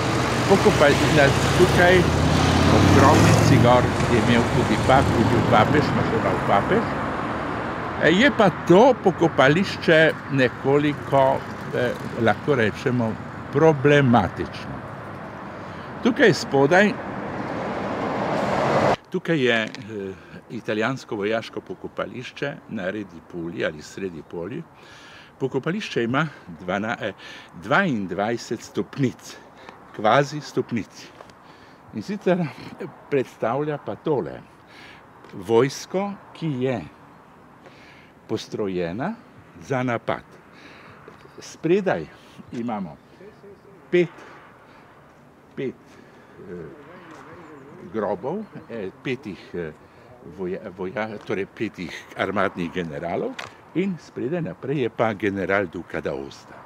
pokopališče tukaj, v grobnici gor, je imel tudi pap, je bil papež, maševal papež. E, je pa to pokopališče nekoliko, eh, lahko rečemo, problematično. Tukaj spodaj, tukaj je eh, italijansko vojaško pokopališče na Redi Puli ali Sredi Poli. Pokopališče ima 12, 22 stopnic, kvazi stopnic. In sicer predstavlja pa tole vojsko, ki je postrojena za napad. Spredaj imamo pet, pet eh, grobov, eh, petih, eh, voja, torej petih armadnih generalov in spredaj naprej je pa general Duka da Osta.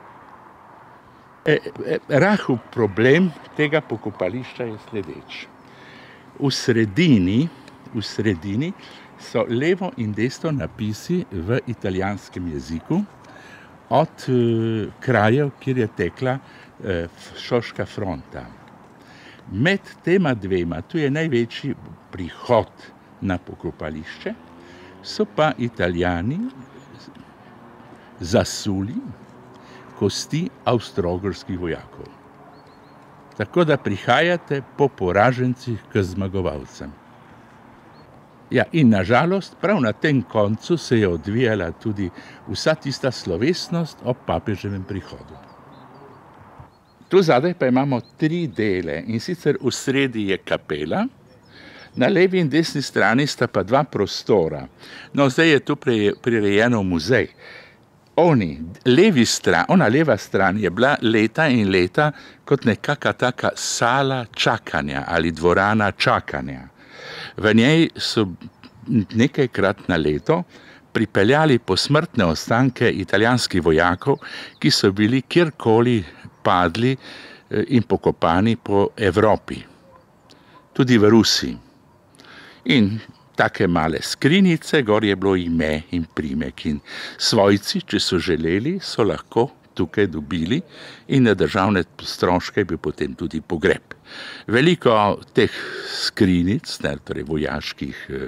E, e, rahu problem tega pokopališča je sledeč. V sredini, v sredini so levo in desno napisi v italijanskem jeziku od eh, krajev, kjer je tekla eh, Šoška fronta. Med tema dvema, tu je največji prihod na pokopališče, so pa italijani zasuli kosti avstrogorskih vojakov. Tako da prihajate po poražencih k zmagovalcem. Ja, in nažalost, prav na tem koncu se je odvijala tudi vsa tista slovesnost o papeževem prihodu. Tu zadaj pa imamo tri dele in sicer v sredi je kapela, na levi in desni strani sta pa dva prostora. No, zdaj je tu prirejeno muzej. Oni, levi stran, ona leva stran je bila leta in leta kot nekaka taka sala čakanja ali dvorana čakanja. V njej so nekajkrat na leto pripeljali posmrtne ostanke italijanskih vojakov, ki so bili kjerkoli padli eh, in pokopani po Evropi, tudi v Rusiji. In take male skrinice, gor je bilo ime in primek in svojci, če so želeli, so lahko tukaj dobili in na državne stroške bi potem tudi pogreb. Veliko teh skrinic, ne, torej vojaških eh,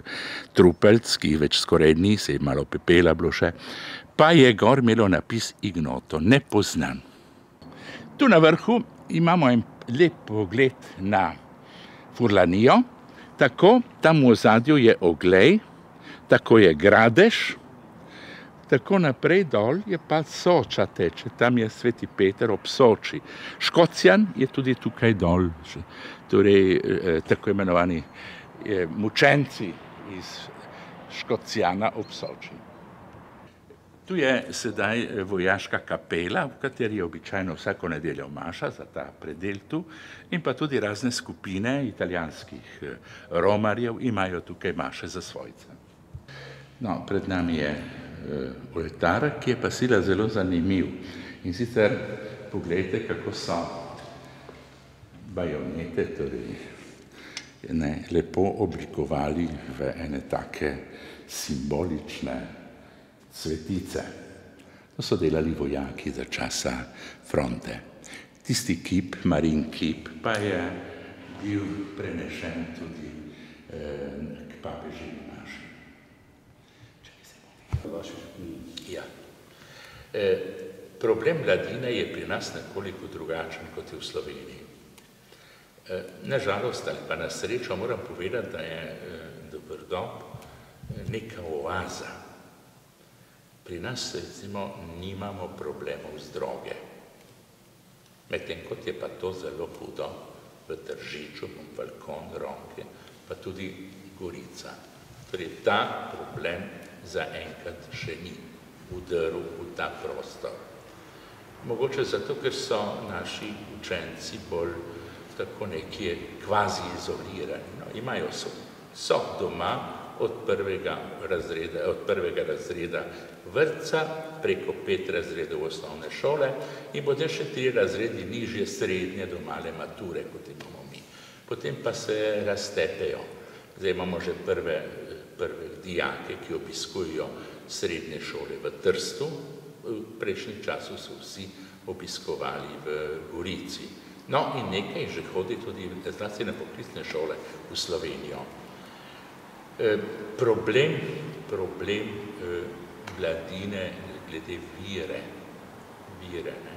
trupelc, ki jih več skoraj ni, se je malo pepela bilo še, pa je gor imelo napis ignoto, nepoznan. Tu na vrhu imamo en lep pogled na Furlanijo, tako tam v ozadju je oglej, tako je gradež, tako naprej dol je pa soča teče, tam je sveti Peter ob soči. Škocjan je tudi tukaj dol, torej eh, tako imenovani eh, mučenci iz Škocjana ob soči. Tu je sedaj eh, vojaška kapela, v kateri je običajno vsako nedeljo maša za ta predel tu in pa tudi razne skupine italijanskih romarjev imajo tukaj maše za svojce. No, pred nami je oltar, ki je pa sila zelo zanimiv. In sicer pogledajte, kako so bajonete, torej ne, lepo oblikovali v ene take simbolične svetice. To so delali vojaki za časa fronte. Tisti kip, marin kip, pa je bil prenešen tudi eh, k papeži naši. Ja. Eh, problem mladine je pri nas nekoliko drugačen kot je v Sloveniji. Eh, nažalost ali pa na srečo moram povedati, da je eh, Dobrdob eh, neka oaza Pri nas recimo nimamo problemov z droge. Medtem kot je pa to zelo hudo v Tržiču, Balkon, Ronke, pa tudi Gorica. Torej ta problem zaenkrat še ni udaril v ta prostor. Mogoče zato, ker so naši učenci bolj tako nekje kvazi izolirani. No, imajo so, so doma, od prvega razreda, od prvega razreda vrtca preko pet razredov osnovne šole in potem še tri razredi nižje srednje do male mature, kot imamo mi. Potem pa se raztepejo. Zdaj imamo že prve, prve dijake, ki obiskujejo srednje šole v Trstu, v prejšnjem času so vsi obiskovali v Gorici. No in nekaj že hodi tudi zlasti na poklicne šole v Slovenijo. Eh, problem, problem eh, mladine glede vire, vire. Ne.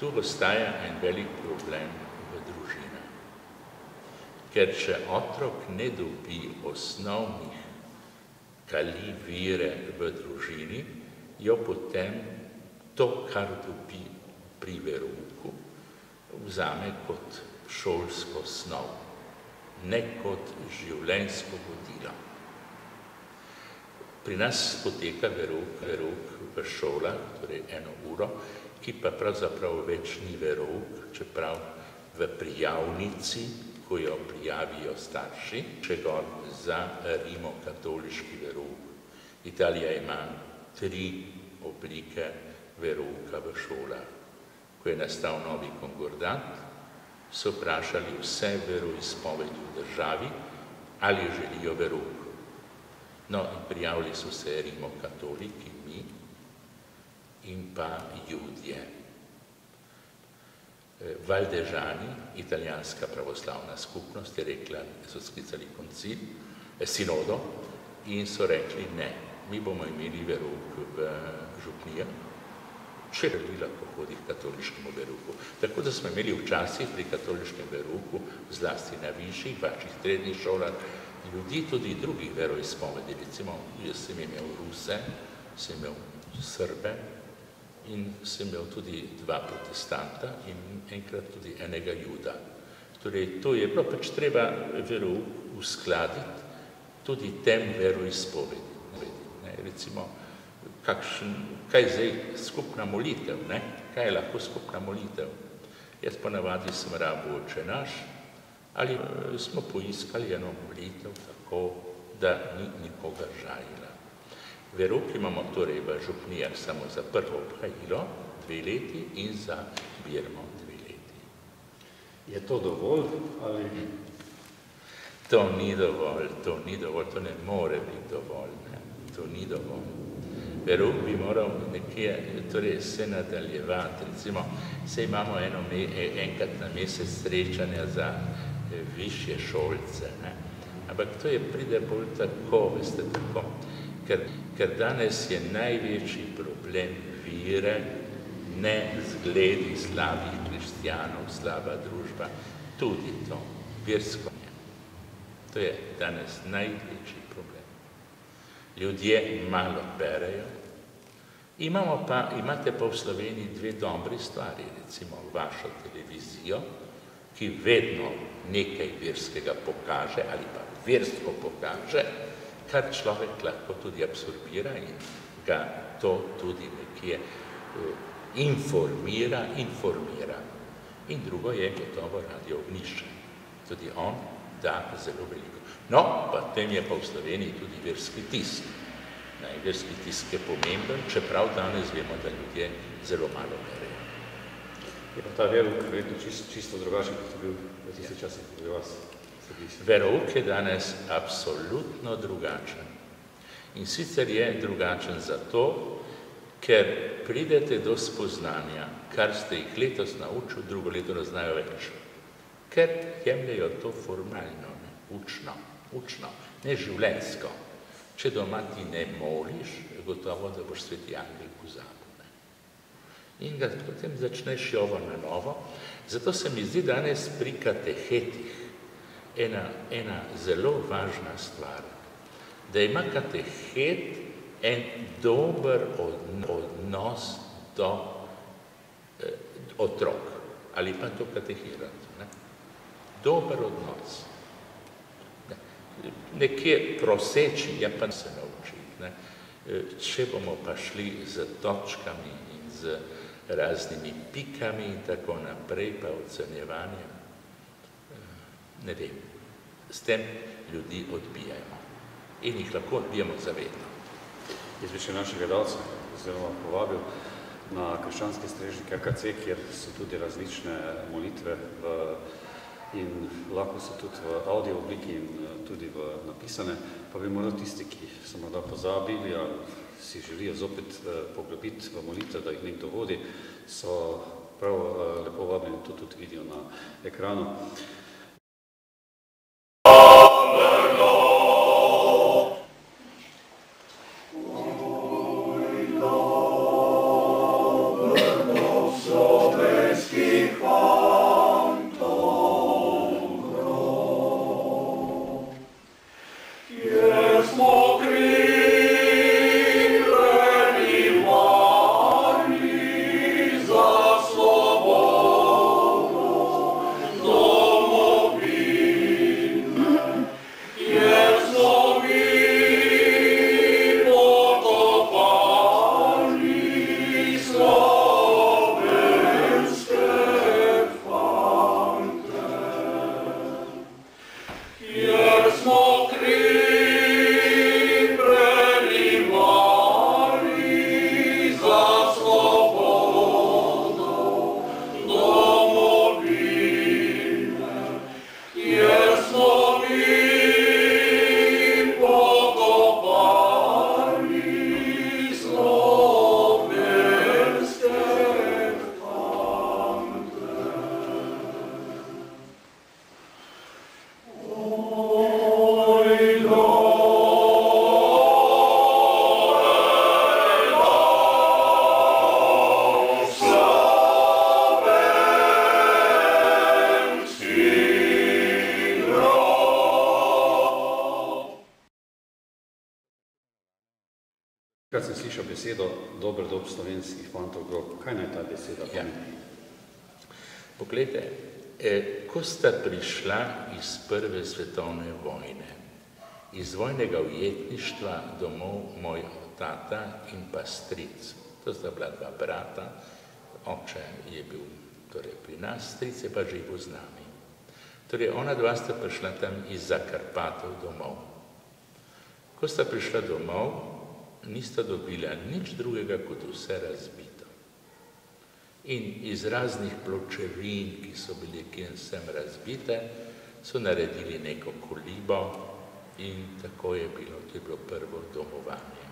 Tu ostaja en velik problem v družine. Ker če otrok ne dobi osnovnih kali vire v družini, jo potem to, kar dobi pri veruku, vzame kot šolsko snov, ne kot življenjsko vodilo. Pri nas poteka verok, verok v šolah, torej eno uro, ki pa pravzaprav več ni verok, čeprav v prijavnici, ko jo prijavijo starši, če gor za rimokatoliški verok. Italija ima tri oblike veroka v šolah. Ko je nastal novi konkordat, so vprašali vse veroizpovedi v državi, ali želijo verok. No, in prijavili so se rimokatoliki, mi in pa judje. E, Valdežani, italijanska pravoslavna skupnost, je rekla, so sklicali koncil, sinodo in so rekli ne, mi bomo imeli verok v župnijah če bi lahko hodi k katoliškemu veruku. Tako da smo imeli včasih pri katoliškem veruku, zlasti na višjih, vaših srednjih šolah, ljudi tudi drugih veroizpovedi. Recimo, jaz sem imel Ruse, sem imel Srbe in sem imel tudi dva protestanta in enkrat tudi enega juda. Torej, to je bilo pač treba verouk uskladiti tudi tem veroizpovedi. Recimo, kakšen, kaj je zdaj skupna molitev, ne? kaj je lahko skupna molitev. Jaz ponavadi sem rabo oče naš, ali eh, smo poiskali eno molitev tako, da ni nikoga žalila. Verok imamo torej v župnijah samo za prvo obhajilo, dve leti in za birmo dve leti. Je to dovolj ali To ni dovolj, to ni dovolj, to ne more biti dovolj, ne. to ni dovolj. Veruk bi moral nekje, torej se nadaljevati, recimo, se imamo eno, enkrat na mesec srečanja za eh, višje šolce, ne. ampak to je pride bolj tako, veste, tako, ker, ker danes je največji problem vire, ne zgledi slabih kristijanov, slaba družba, tudi to, versko To je danes največji problem. Ljudje malo berejo, imamo pa, imate pa v Sloveniji dve dobri stvari, recimo vašo televizijo, ki vedno nekaj verskega pokaže ali pa versko pokaže, kar človek lahko tudi absorbira in ga to tudi nekje uh, informira, informira. In drugo je gotovo radio Ognišče. Tudi on da zelo veliko. No, pa tem je pa v Sloveniji tudi verski tisk. Naj, verski tisk je pomemben, čeprav danes vemo, da ljudje zelo malo berejo. Je pa ta verouk verjetno čisto, čisto drugačen, kot je bil v tistih ja. časih pri vas? Verouk je danes absolutno drugačen. In sicer je drugačen zato, ker pridete do spoznanja, kar ste jih letos naučil, drugo leto ne znajo več ker jemljajo to formalno, ne, učno, učno, ne življensko. Če doma ti ne moliš, je gotovo, da boš sveti angel pozabil. Ne. In ga potem začneš jovo na novo. Zato se mi zdi danes pri katehetih ena, ena zelo važna stvar, da ima katehet en dober odnos do eh, otrok ali pa do katehirati. Dober odnos. Ne. Nekje proseči je pa se naučiti. Če bomo pa šli z točkami in z raznimi pikami in tako naprej, pa ocenjevanjem, ne vem, s tem ljudi odbijamo. In jih lahko odbijamo zavedno. Jaz bi še našega gledalca zelo povabil na krščanski strežnik AKC, kjer so tudi različne molitve v in lahko so tudi v audio obliki in eh, tudi v napisane, pa bi morali tisti, ki so morda pozabili ali si želijo zopet eh, poglobiti v molitve, da jih nekdo vodi, so prav eh, lepo vabljeni, tudi vidijo na ekranu. Besedo dober dob slovenskih fantov grob, kaj naj ta beseda Ja. pomeni? Poglejte, eh, ko sta prišla iz prve svetovne vojne, iz vojnega ujetništva domov moj tata in pa stric, to sta bila dva brata, oče je bil torej pri nas, stric je pa živel z nami. Torej, ona dva sta prišla tam iz Zakarpatov domov. Ko sta prišla domov, nista dobila nič drugega kot vse razbito. In iz raznih pločevin, ki so bile kjer sem razbite, so naredili neko kolibo in tako je bilo, to je bilo prvo domovanje.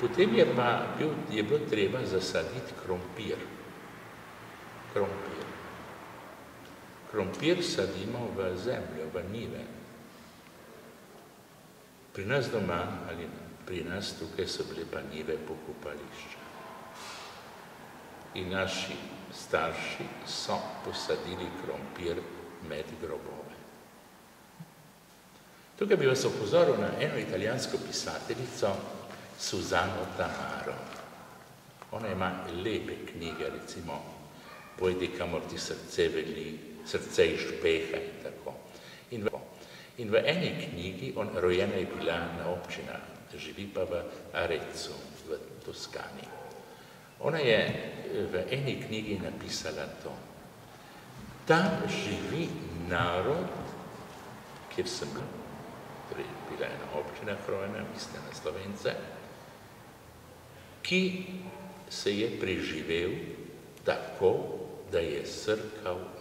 Potem je pa bil, je bilo treba zasaditi krompir. Krompir. Krompir sadimo v zemljo, v nive. Pri nas doma ali pri nas tukaj so bile pa nive pokopališča. In naši starši so posadili krompir med grobove. Tukaj bi vas opozoril na eno italijansko pisateljico, Suzano Tamaro. Ona ima lepe knjige, recimo Pojdi, kamor ti srce veli, srce iz špeha in tako. In v, in v eni knjigi, on rojena je bila na občina, živi pa v Arecu, v Toskani. Ona je v eni knjigi napisala to. Tam živi narod, kjer sem bil, torej bila je ena občina rojena, mislim na Slovence, ki se je preživel tako, da je srkal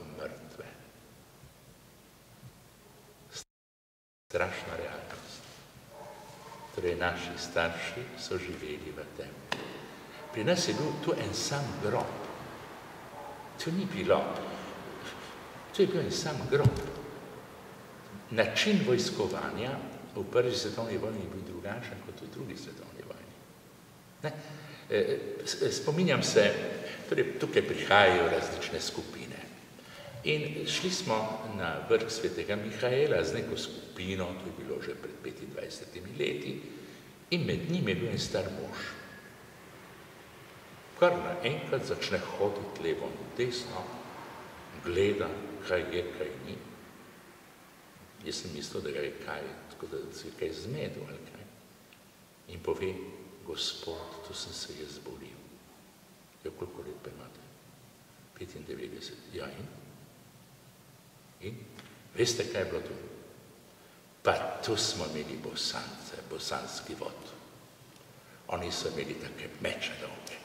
Strašna realnost. Torej, naši starši so živeli v tem. Pri nas je bil tu en sam grob. To ni bilo. To je bil en sam grob. Način vojskovanja v prvi svetovni vojni je bil drugačen kot v drugi svetovni vojni. Ne? Spominjam se, torej tukaj prihajajo različne skupine. In šli smo na vrh svetega Mihaela z neko skupino, to je bilo že pred 25 leti, in med njimi je bil en star mož. Kar naenkrat začne hoditi levo in desno, gleda, kaj je, kaj ni. Jaz sem mislil, da ga je kaj, tako da se je kaj zmedel ali kaj. In pove, gospod, tu sem se jaz zbolil. Ja, koliko let pa imate? 95. Ja, in? In? Veste, kaj je bilo tu? Pa tu smo imeli bosance, bosanski vod. Oni so imeli take meče dolge.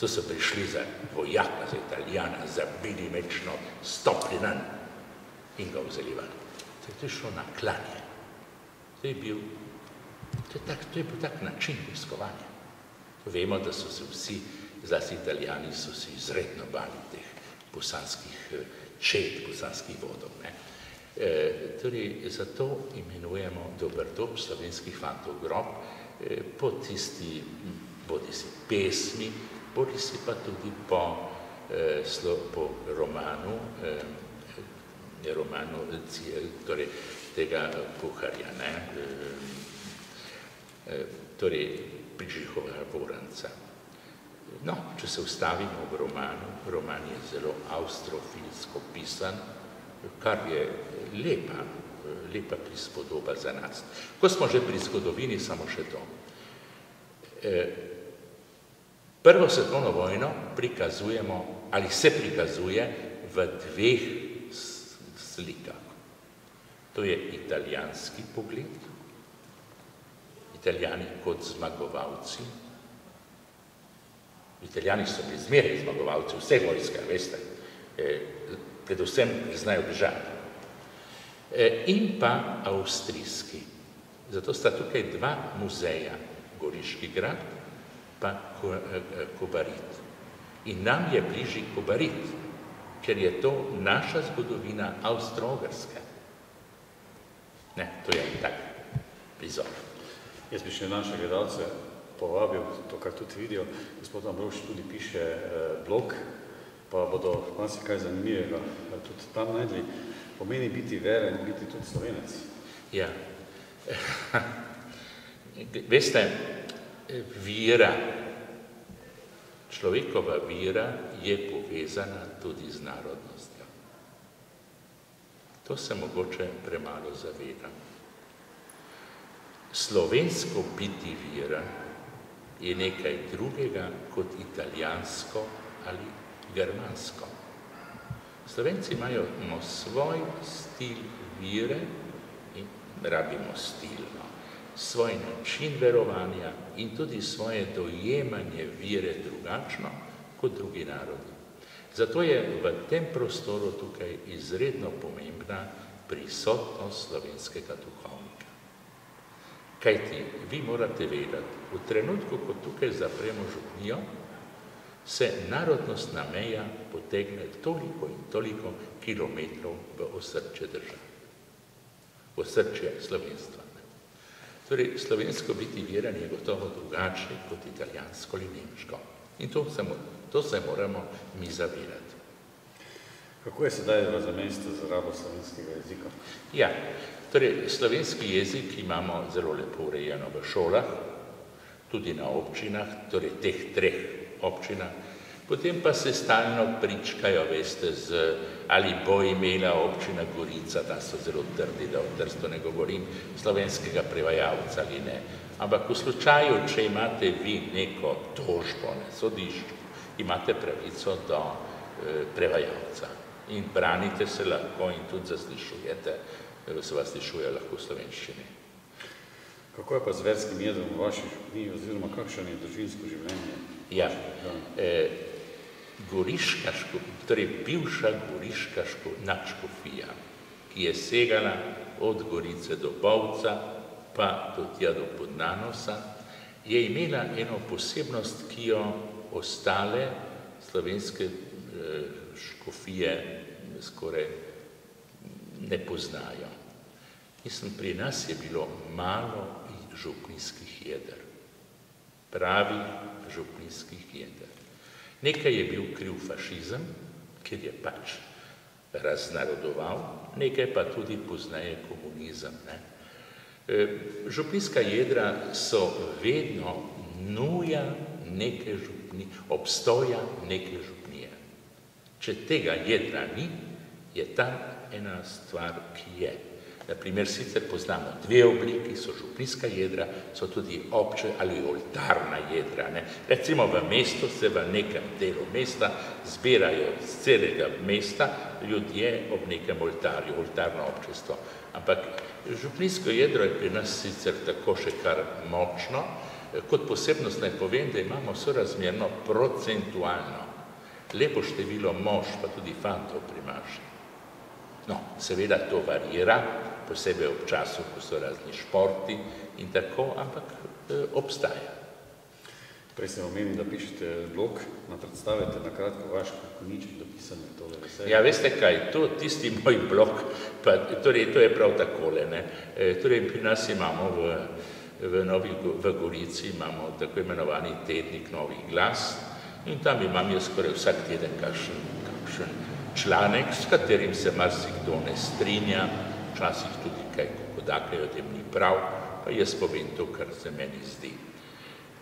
Tu so prišli za vojaka, za italijana, zabili mečno, stopili nan in ga vzeli ven. To je šlo na klanje. To je bil To je, tak, to je bil tak način vojskovanja. Vemo, da so se vsi, zlasti italijani, so se izredno bali teh bosanskih čet, bosanskih vodov. Ne. E, torej, zato imenujemo dober dob slovenskih fantov grob e, po tisti, bodi si pesmi, bodi si pa tudi po, e, slo, po romanu, e, romanu torej, tega kuharja. Ne. E, torej Prižihovega Voranca. No, če se ustavimo v romanu, roman je zelo austrofilsko pisan, kar je lepa, lepa prispodoba za nas. Ko smo že pri zgodovini, samo še to. Prvo svetovno vojno prikazujemo, ali se prikazuje v dveh slikah. To je italijanski pogled, Italijani kot zmagovalci. Italijani so bili zmeraj zmagovalci, vse vojske, veste, predvsem znajo bežati. In pa avstrijski. Zato sta tukaj dva muzeja, Goriški grad pa Kobarit. In nam je bližji Kobarit, ker je to naša zgodovina Avstro-Ogrske. Ne, to je tak prizor. Jaz bi še naše gledalce povabil, to, kar tudi vidijo, gospod Ambrož tudi piše eh, blog, pa bodo nas kaj zanimivega tudi tam najdli. Pomeni biti veren, biti tudi slovenec. Ja. veste, vira, človekova vira je povezana tudi z narodnostjo. To se mogoče premalo zaveda. Slovensko biti vira je nekaj drugega kot italijansko ali germansko. Slovenci imajo svoj stil vire in rabimo stilno, svoj način verovanja in tudi svoje dojemanje vire drugačno kot drugi narodi. Zato je v tem prostoru tukaj izredno pomembna prisotnost slovenskega duhovnika. Kajti, vi morate vedeti, v trenutku, ko tukaj zapremo župnijo, se narodnostna meja potegne toliko in toliko kilometrov v osrče države. V osrče slovenstva. Torej, slovensko biti veren je gotovo drugače kot italijansko ali nemško. In to se, to se moramo mi zavedati. Kako je sedaj v zamestu za rabo slovenskega jezika? Ja, torej, slovenski jezik imamo zelo lepo urejeno v šolah, tudi na občinah, torej teh treh občinah, potem pa se stalno pričkajo, veste, z, ali bo imela občina Gorica, da so zelo trdi, da o Trsto ne govorim, slovenskega prevajalca ali ne. Ampak v slučaju, če imate vi neko tožbo na sodišču, imate pravico do e, prevajalca in branite se lahko in tudi zaslišujete, e, se vas slišuje lahko v slovenščini. Kako je pa z verskim jedrom v vaši župniji oziroma kakšen je družinsko življenje? Ja, e, goriška škofija, torej bivša goriška nadškofija, ki je segala od Gorice do Bovca, pa do tja do Podnanosa, je imela eno posebnost, ki jo ostale slovenske eh, škofije skoraj ne poznajo. Mislim, pri nas je bilo malo župnijskih jeder, pravi župnijskih jeder. Nekaj je bil kriv fašizem, ker je pač raznarodoval, nekaj pa tudi poznaje komunizem. Ne. E, župnijska jedra so vedno nuja neke župnije, obstoja neke župnije. Če tega jedra ni, je tam ena stvar, ki je. Naprimer, sicer poznamo dve obliki, so župnijska jedra, so tudi obče ali oltarna jedra. Ne. Recimo v mestu se v nekem delu mesta zbirajo z celega mesta ljudje ob nekem oltarju, oltarno občestvo. Ampak župnijsko jedro je pri nas sicer tako še kar močno, kot posebnost naj povem, da imamo sorazmerno procentualno lepo število mož, pa tudi fantov pri maši. No, seveda to varira, posebej ob času, ko so razni športi in tako, ampak e, obstaja. Prej sem omenil, da pišete blog, nam predstavite na kratko vaš koniček dopisane tole veselje. Ja, veste kaj, to tisti moj blog, pa, torej, to je prav takole, ne. E, torej, pri nas imamo v, v, Novi, v Gorici imamo tako imenovani tednik Novi glas in tam imam jaz skoraj vsak teden kakšen, kakšen članek, s katerim se marsikdo ne strinja, včasih tudi kaj kokodakajo, o tem ni prav, pa jaz povem to, kar se meni zdi.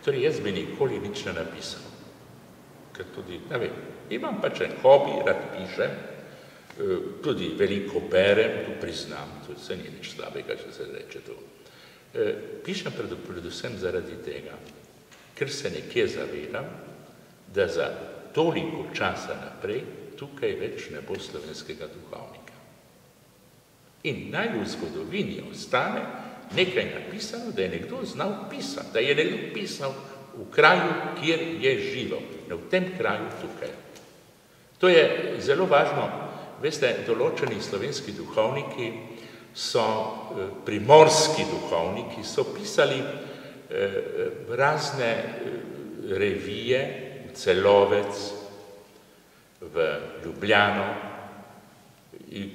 Torej, jaz bi nikoli nič ne napisal, ker tudi, ne vem, imam pač en hobi, rad pišem, eh, tudi veliko berem, tu priznam, to se ni nič slabega, če se reče to. Eh, pišem predvsem zaradi tega, ker se nekje zavedam, da za toliko časa naprej tukaj več ne bo slovenskega duhovnika. In naj v zgodovini ostane nekaj napisano, da je nekdo znal pisati, da je nekdo pisal v kraju, kjer je živo, v tem kraju tukaj. To je zelo važno. Veste, določeni slovenski duhovniki so, eh, primorski duhovniki, so pisali eh, razne eh, revije, celovec, v Ljubljano,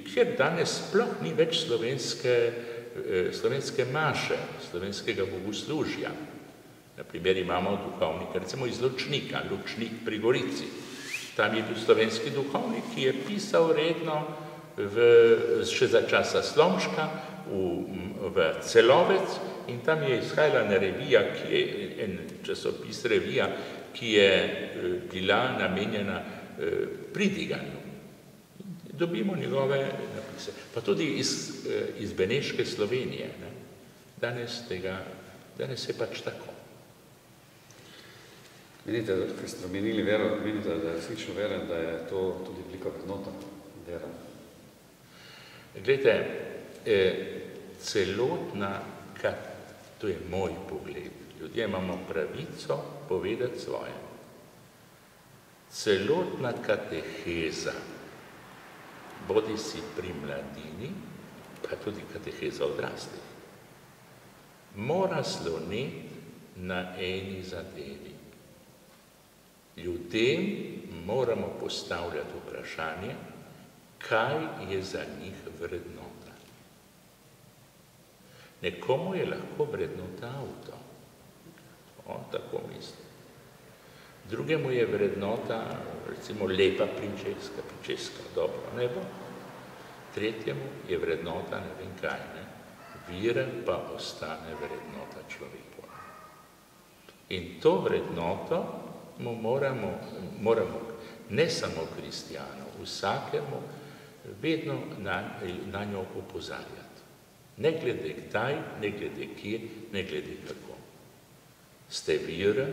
kjer danes sploh ni več slovenske, eh, slovenske maše, slovenskega bogoslužja. Naprimer imamo duhovnika, recimo iz Ločnika, Ločnik pri Gorici. Tam je bil slovenski duhovnik, ki je pisal redno v, še za časa Slomška v, v celovec in tam je izhajala ena revija, ki je, en časopis revija, ki je bila namenjena pridiganju. Dobimo njegove napise, pa tudi iz, iz Beneške Slovenije. Ne. Danes tega, danes je pač tako. Menite, ker ste omenili vero, menite, da je resnično vera, da je to tudi velika vrednota vera? Glejte, eh, celotna, to je moj pogled, ljudje imamo pravico povedati svoje. Celotna kateheza, bodi si pri mladini, pa tudi kateheza odraslih, mora sloniti na eni zadevi. Ljudem moramo postavljati vprašanje, kaj je za njih vrednota. Nekomu je lahko vrednota avto. On tako misli. Drugemu je vrednota, recimo, lepa prinčeska, prinčeska, dobro nebo. Tretjemu je vrednota ne vem kaj, ne. Vira pa ostane vrednota človeku. In to vrednoto mu moramo, moramo ne samo kristijanu, vsakemu vedno na, na njo upozarjati. Ne glede kdaj, ne glede kje, ne glede kako. Ste vira,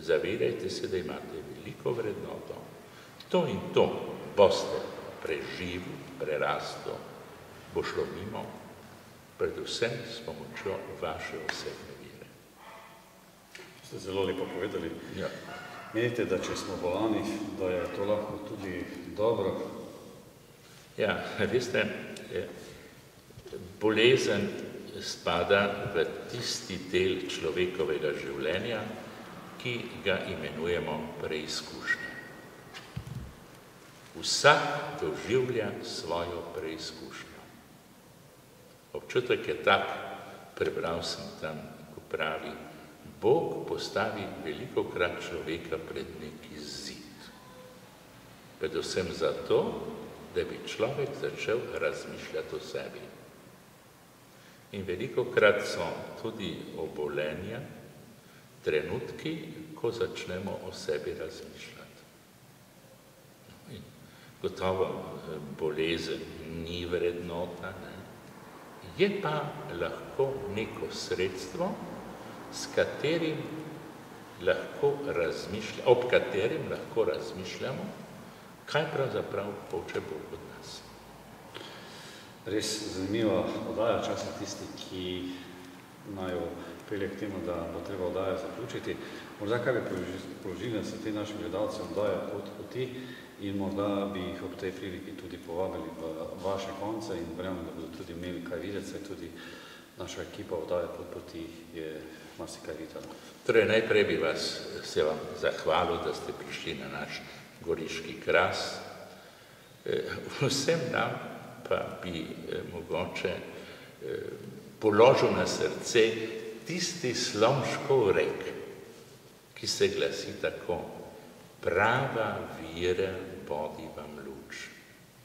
zavedajte se, da imate veliko vrednoto. To in to boste preživili, prerasto, bo šlo mimo, predvsem s pomočjo vaše osebne vire. Ste zelo lepo povedali. Ja. Menite, da če smo bolani, da je to lahko tudi dobro? Ja, veste, bolezen spada v tisti del človekovega življenja, ki ga imenujemo preizkušnja. Vsak doživlja svojo preizkušnjo. Občutek je tak, prebral sem tam, ko pravi, Bog postavi veliko krat človeka pred neki zid. Predvsem zato, da bi človek začel razmišljati o sebi. In veliko krat so tudi obolenja, trenutki, ko začnemo o sebi razmišljati. In gotovo bolezen ni vrednota, ne? je pa lahko neko sredstvo, s katerim lahko razmišlja, ob katerim lahko razmišljamo, kaj pravzaprav hoče Bog od. Res zanimiva oddaja časa tisti, ki imajo pelje k temu, da bo treba oddajo zaključiti. Morda kaj bi položili, da se te naši gledalci oddajo pot poti in morda bi jih ob tej priliki tudi povabili v vaše konce in verjamem, da bodo tudi imeli kaj videti, saj tudi naša ekipa oddaje pot poti je marsikaj videla. Torej, najprej bi vas se vam zahvalil, da ste prišli na naš goriški kras. Vsem nam pa bi mogoče položil na srce tisti slomškov rek, ki se glasi tako, prava vira bodi vam luč,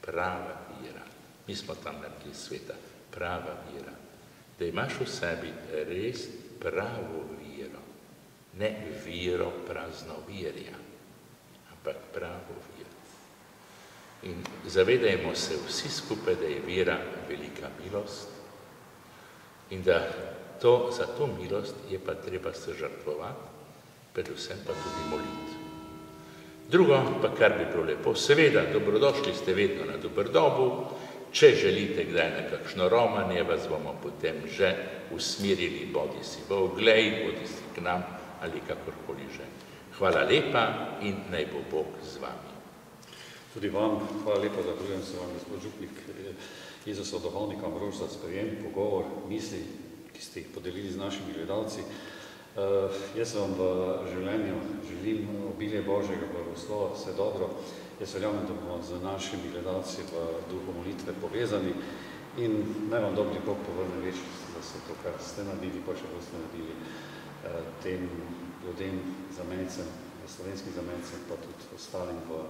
prava vira. Mi smo tam naredili sveta, prava vira. Da imaš v sebi res pravo viro, ne viro praznovirja, ampak pravo. In zavedajmo se vsi skupaj, da je vera velika milost in da za to milost je pa treba se žrtvovati, predvsem pa tudi moliti. Drugo, pa kar bi bilo lepo, seveda, dobrodošli ste vedno na Dobrdobu, če želite kdaj na kakšno romanje, vas bomo potem že usmirili, bodi si v oglej, bodi si k nam ali kakorkoli že. Hvala lepa in naj bo Bog z vami. Tudi vam, hvala lepa, zahvaljujem se vam, gospod Župnik, Jezusa duhovnika Ambrož za sprejem, pogovor, misli, ki ste jih podelili z našimi gledalci. Uh, jaz vam v življenju želim obilje Božjega blagoslova, vse dobro. Jaz verjamem, da bomo z našimi gledalci v duhu molitve povezani in naj vam dobri Bog povrne večnost, da se to, kar ste naredili, pa še boste naredili uh, tem ljudem, zamejcem, slovenskim zamejcem, pa tudi ostalim v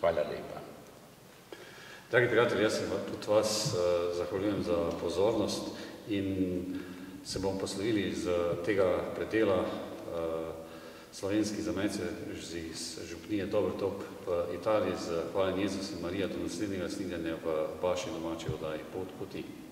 Hvala lepa. Dragi prijatelji, jaz se tudi vas uh, zahvaljujem za pozornost in se bomo poslovili z tega predela slovenski zamece iz župnije Dobrotop v Italiji z Hvala Jezus in Marija do naslednjega snidenja v vaši domači oddaji Pot poti.